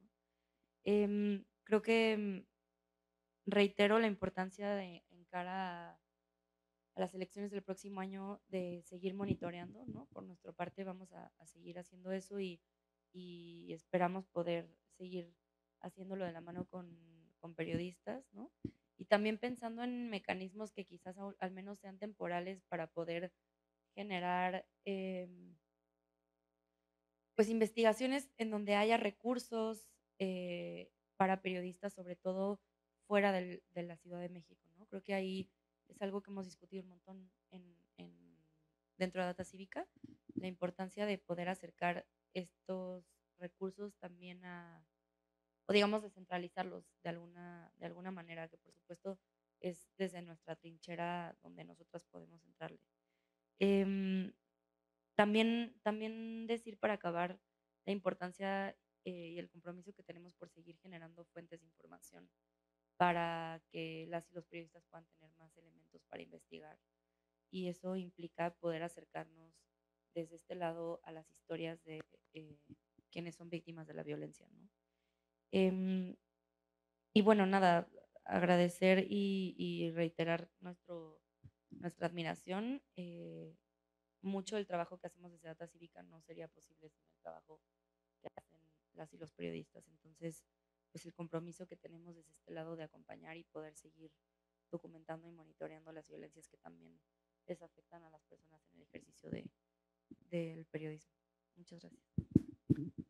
Em, creo que mm, reitero la importancia de, en cara a, las elecciones del próximo año de seguir monitoreando, ¿no? Por nuestra parte vamos a, seguir haciendo eso y, y, esperamos poder seguir haciéndolo de la mano con, con periodistas, ¿no? Y también pensando en mecanismos que quizás al menos sean temporales para poder generar em, pues investigaciones en donde haya recursos eh, para periodistas, sobre todo fuera de la Ciudad de México. ¿no? Creo que ahí es algo que hemos discutido un montón dentro de Data Cívica, la importancia de poder acercar estos recursos también a, o digamos descentralizarlos de alguna, de alguna manera, que por supuesto es desde nuestra trinchera donde nosotras podemos entrarle. Em, también, también decir para acabar la importancia eh, y el compromiso que tenemos por seguir generando fuentes de información para que las y los periodistas puedan tener más elementos para investigar. Y eso implica poder acercarnos desde este lado a las historias de eh, quienes son víctimas de la violencia. ¿no? Em, y bueno, nada, agradecer y, reiterar nuestro, nuestra admiración. Eh, mucho del trabajo que hacemos desde Data Cívica no sería posible sin el trabajo que hacen las y los periodistas. Entonces, pues el compromiso que tenemos desde este lado de acompañar y poder seguir documentando y monitoreando las violencias que también les afectan a las personas en el ejercicio de, del periodismo. Muchas gracias.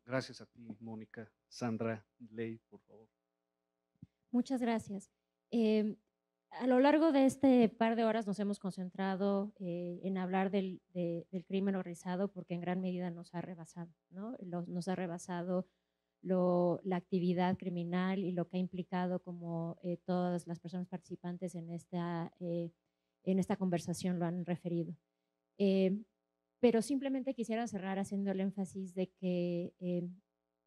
Gracias a ti, Mónica. Sandra Ley, por favor. Muchas gracias. Em, a lo largo de este par de horas nos hemos concentrado eh, en hablar del, del, crimen organizado porque en gran medida nos ha rebasado, ¿no? nos ha rebasado lo, la actividad criminal y lo que ha implicado como eh, todas las personas participantes en esta, eh, en esta conversación lo han referido. Pero simplemente quisiera cerrar haciendo el énfasis de que em,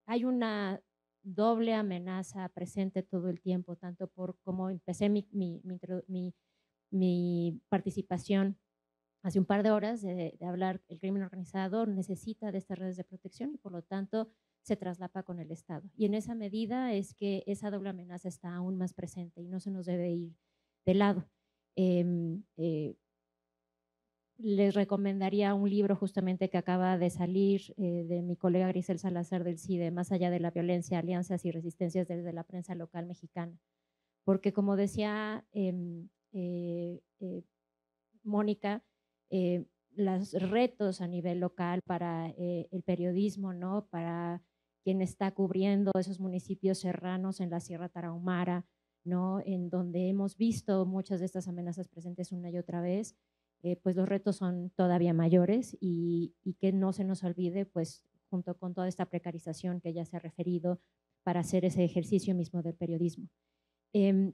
hay una doble amenaza presente todo el tiempo, tanto por como empecé mi, mi, mi, participación hace un par de horas de, hablar, el crimen organizado necesita de estas redes de protección y por lo tanto se traslapa con el Estado. Y en esa medida es que esa doble amenaza está aún más presente y no se nos debe ir de lado. Em, eh, les recomendaría un libro justamente que acaba de salir eh, de mi colega Grisel Salazar del CIDE, Más allá de la violencia, alianzas y resistencias desde la prensa local mexicana. Porque como decía em, eh, eh, Mónica, los retos a nivel local para el periodismo, ¿no? para quien está cubriendo esos municipios serranos en la Sierra Tarahumara, ¿no? en donde hemos visto muchas de estas amenazas presentes una y otra vez, eh, pues los retos son todavía mayores y, que no se nos olvide, pues junto con toda esta precarización que ya se ha referido para hacer ese ejercicio mismo del periodismo. Em,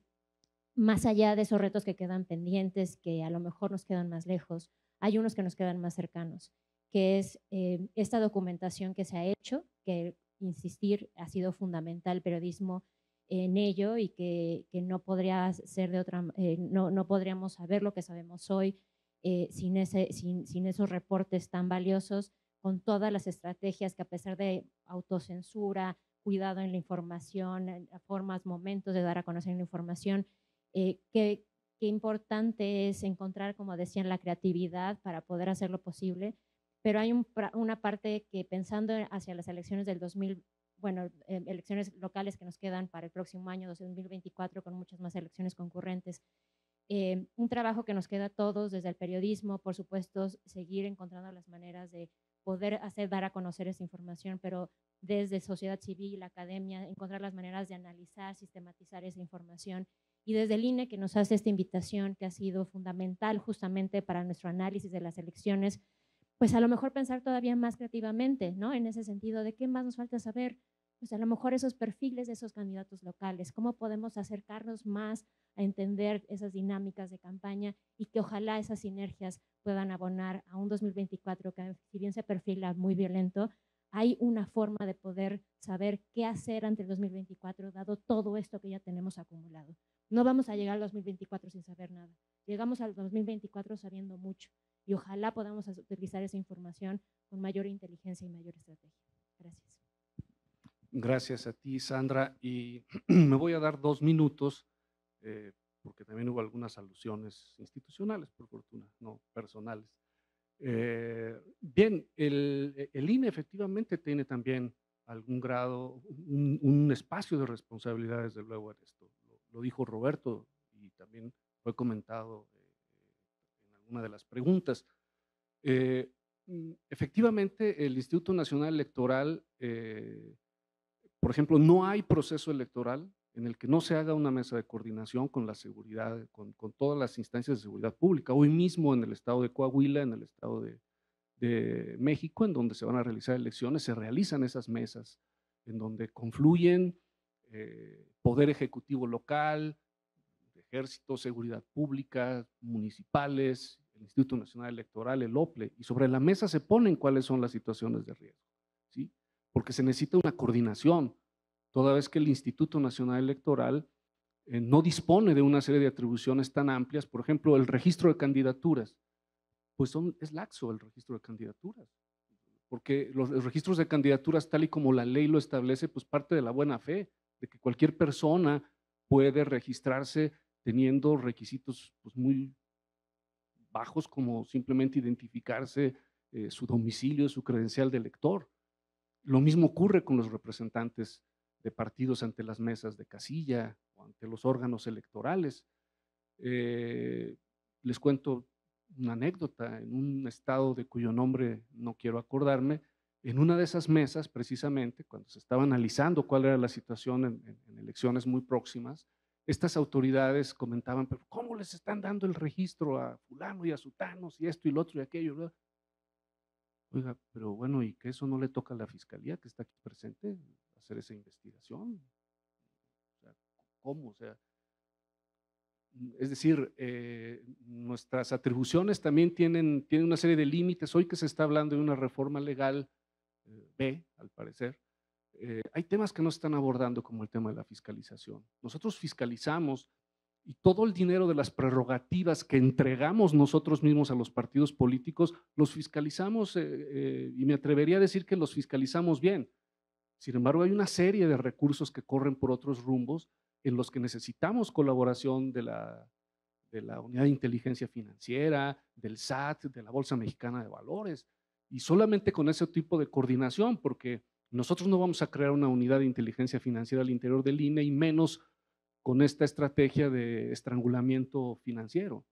más allá de esos retos que quedan pendientes, que a lo mejor nos quedan más lejos, hay unos que nos quedan más cercanos, que es em, esta documentación que se ha hecho, que insistir ha sido fundamental el periodismo en ello y que, no podría ser de otra, eh, no, no podríamos saber lo que sabemos hoy eh, sin, ese, sin, sin, esos reportes tan valiosos, con todas las estrategias que a pesar de autocensura, cuidado en la información, formas, momentos de dar a conocer la información, eh, qué, qué importante es encontrar, como decían, la creatividad para poder hacerlo posible. Pero hay una parte que pensando hacia las elecciones del 2000, bueno, eh, elecciones locales que nos quedan para el próximo año 2024, con muchas más elecciones concurrentes, eh, un trabajo que nos queda a todos desde el periodismo, por supuesto, seguir encontrando las maneras de poder hacer, dar a conocer esa información, pero desde sociedad civil, academia, encontrar las maneras de analizar, sistematizar esa información. Y desde el INE, que nos hace esta invitación, que ha sido fundamental justamente para nuestro análisis de las elecciones, pues a lo mejor pensar todavía más creativamente, ¿no? En ese sentido, ¿de qué más nos falta saber? Pues a lo mejor esos perfiles de esos candidatos locales, cómo podemos acercarnos más a entender esas dinámicas de campaña y que ojalá esas sinergias puedan abonar a un 2024 que si bien se perfila muy violento, hay una forma de poder saber qué hacer ante el 2024 dado todo esto que ya tenemos acumulado. No vamos a llegar al 2024 sin saber nada. Llegamos al 2024 sabiendo mucho y ojalá podamos utilizar esa información con mayor inteligencia y mayor estrategia. Gracias. Gracias a ti, Sandra. Y me voy a dar dos minutos eh, porque también hubo algunas alusiones institucionales, por fortuna, no personales. Eh, bien, el, el, INE efectivamente tiene también algún grado, un, espacio de responsabilidad, desde luego, en esto. Lo, dijo Roberto y también fue comentado eh, en alguna de las preguntas. Mm, efectivamente, el Instituto Nacional Electoral, por ejemplo, no hay proceso electoral en el que no se haga una mesa de coordinación con la seguridad, con, todas las instancias de seguridad pública. Hoy mismo en el estado de Coahuila, en el estado de, México, en donde se van a realizar elecciones, se realizan esas mesas, en donde confluyen eh, poder ejecutivo local, ejército, seguridad pública, municipales, el Instituto Nacional Electoral, el OPLE, y sobre la mesa se ponen cuáles son las situaciones de riesgo. Porque se necesita una coordinación, toda vez que el Instituto Nacional Electoral eh, no dispone de una serie de atribuciones tan amplias, por ejemplo, el registro de candidaturas, pues es laxo el registro de candidaturas, porque los, los registros de candidaturas, tal y como la ley lo establece, pues parte de la buena fe, de que cualquier persona puede registrarse teniendo requisitos pues, muy bajos como simplemente identificarse eh, su domicilio, su credencial de elector. Lo mismo ocurre con los representantes de partidos ante las mesas de casilla o ante los órganos electorales. Eh, les cuento una anécdota, en un estado de cuyo nombre no quiero acordarme, en una de esas mesas, precisamente, cuando se estaba analizando cuál era la situación en, elecciones muy próximas, estas autoridades comentaban, ¿cómo les están dando el registro a fulano y a sutanos y esto y lo otro y aquello? Oiga, pero bueno, ¿y que eso no le toca a la fiscalía que está aquí presente hacer esa investigación? O sea, ¿Cómo? O sea, es decir, eh, nuestras atribuciones también tienen, tienen una serie de límites. Hoy que se está hablando de una reforma legal eh, B, al parecer, eh, hay temas que no están abordando como el tema de la fiscalización. Nosotros fiscalizamos y todo el dinero de las prerrogativas que entregamos nosotros mismos a los partidos políticos, los fiscalizamos eh, eh, y me atrevería a decir que los fiscalizamos bien. Sin embargo, hay una serie de recursos que corren por otros rumbos en los que necesitamos colaboración de la, de la Unidad de Inteligencia Financiera, del SAT, de la Bolsa Mexicana de Valores. Y solamente con ese tipo de coordinación, porque nosotros no vamos a crear una unidad de inteligencia financiera al interior del INE y menos con esta estrategia de estrangulamiento financiero.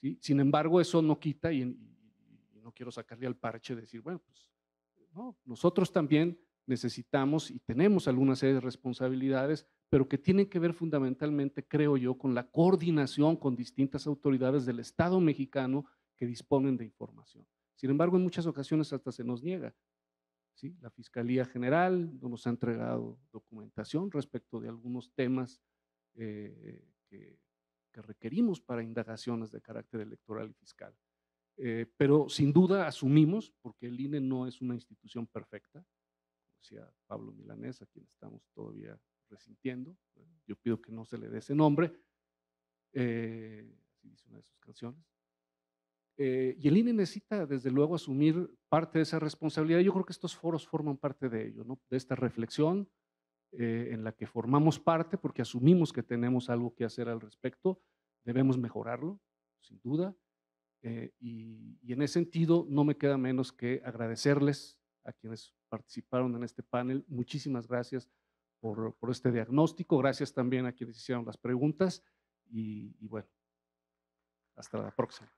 ¿sí? Sin embargo, eso no quita, y, no quiero sacarle al parche, decir, bueno, pues no, nosotros también necesitamos y tenemos alguna serie de responsabilidades, pero que tienen que ver fundamentalmente, creo yo, con la coordinación con distintas autoridades del Estado mexicano que disponen de información. Sin embargo, en muchas ocasiones hasta se nos niega. La Fiscalía General no nos ha entregado documentación respecto de algunos temas eh, que, requerimos para indagaciones de carácter electoral y fiscal. Eh, pero sin duda asumimos, porque el INE no es una institución perfecta, como decía Pablo Milanés, a quien estamos todavía resintiendo, yo pido que no se le dé ese nombre, eh, así dice una de sus canciones, eh, y el INE necesita, desde luego, asumir parte de esa responsabilidad. Yo creo que estos foros forman parte de ello, ¿no? de esta reflexión eh, en la que formamos parte porque asumimos que tenemos algo que hacer al respecto. Debemos mejorarlo, sin duda. Eh, y, en ese sentido, no me queda menos que agradecerles a quienes participaron en este panel. Muchísimas gracias por, este diagnóstico. Gracias también a quienes hicieron las preguntas. y bueno, hasta la próxima.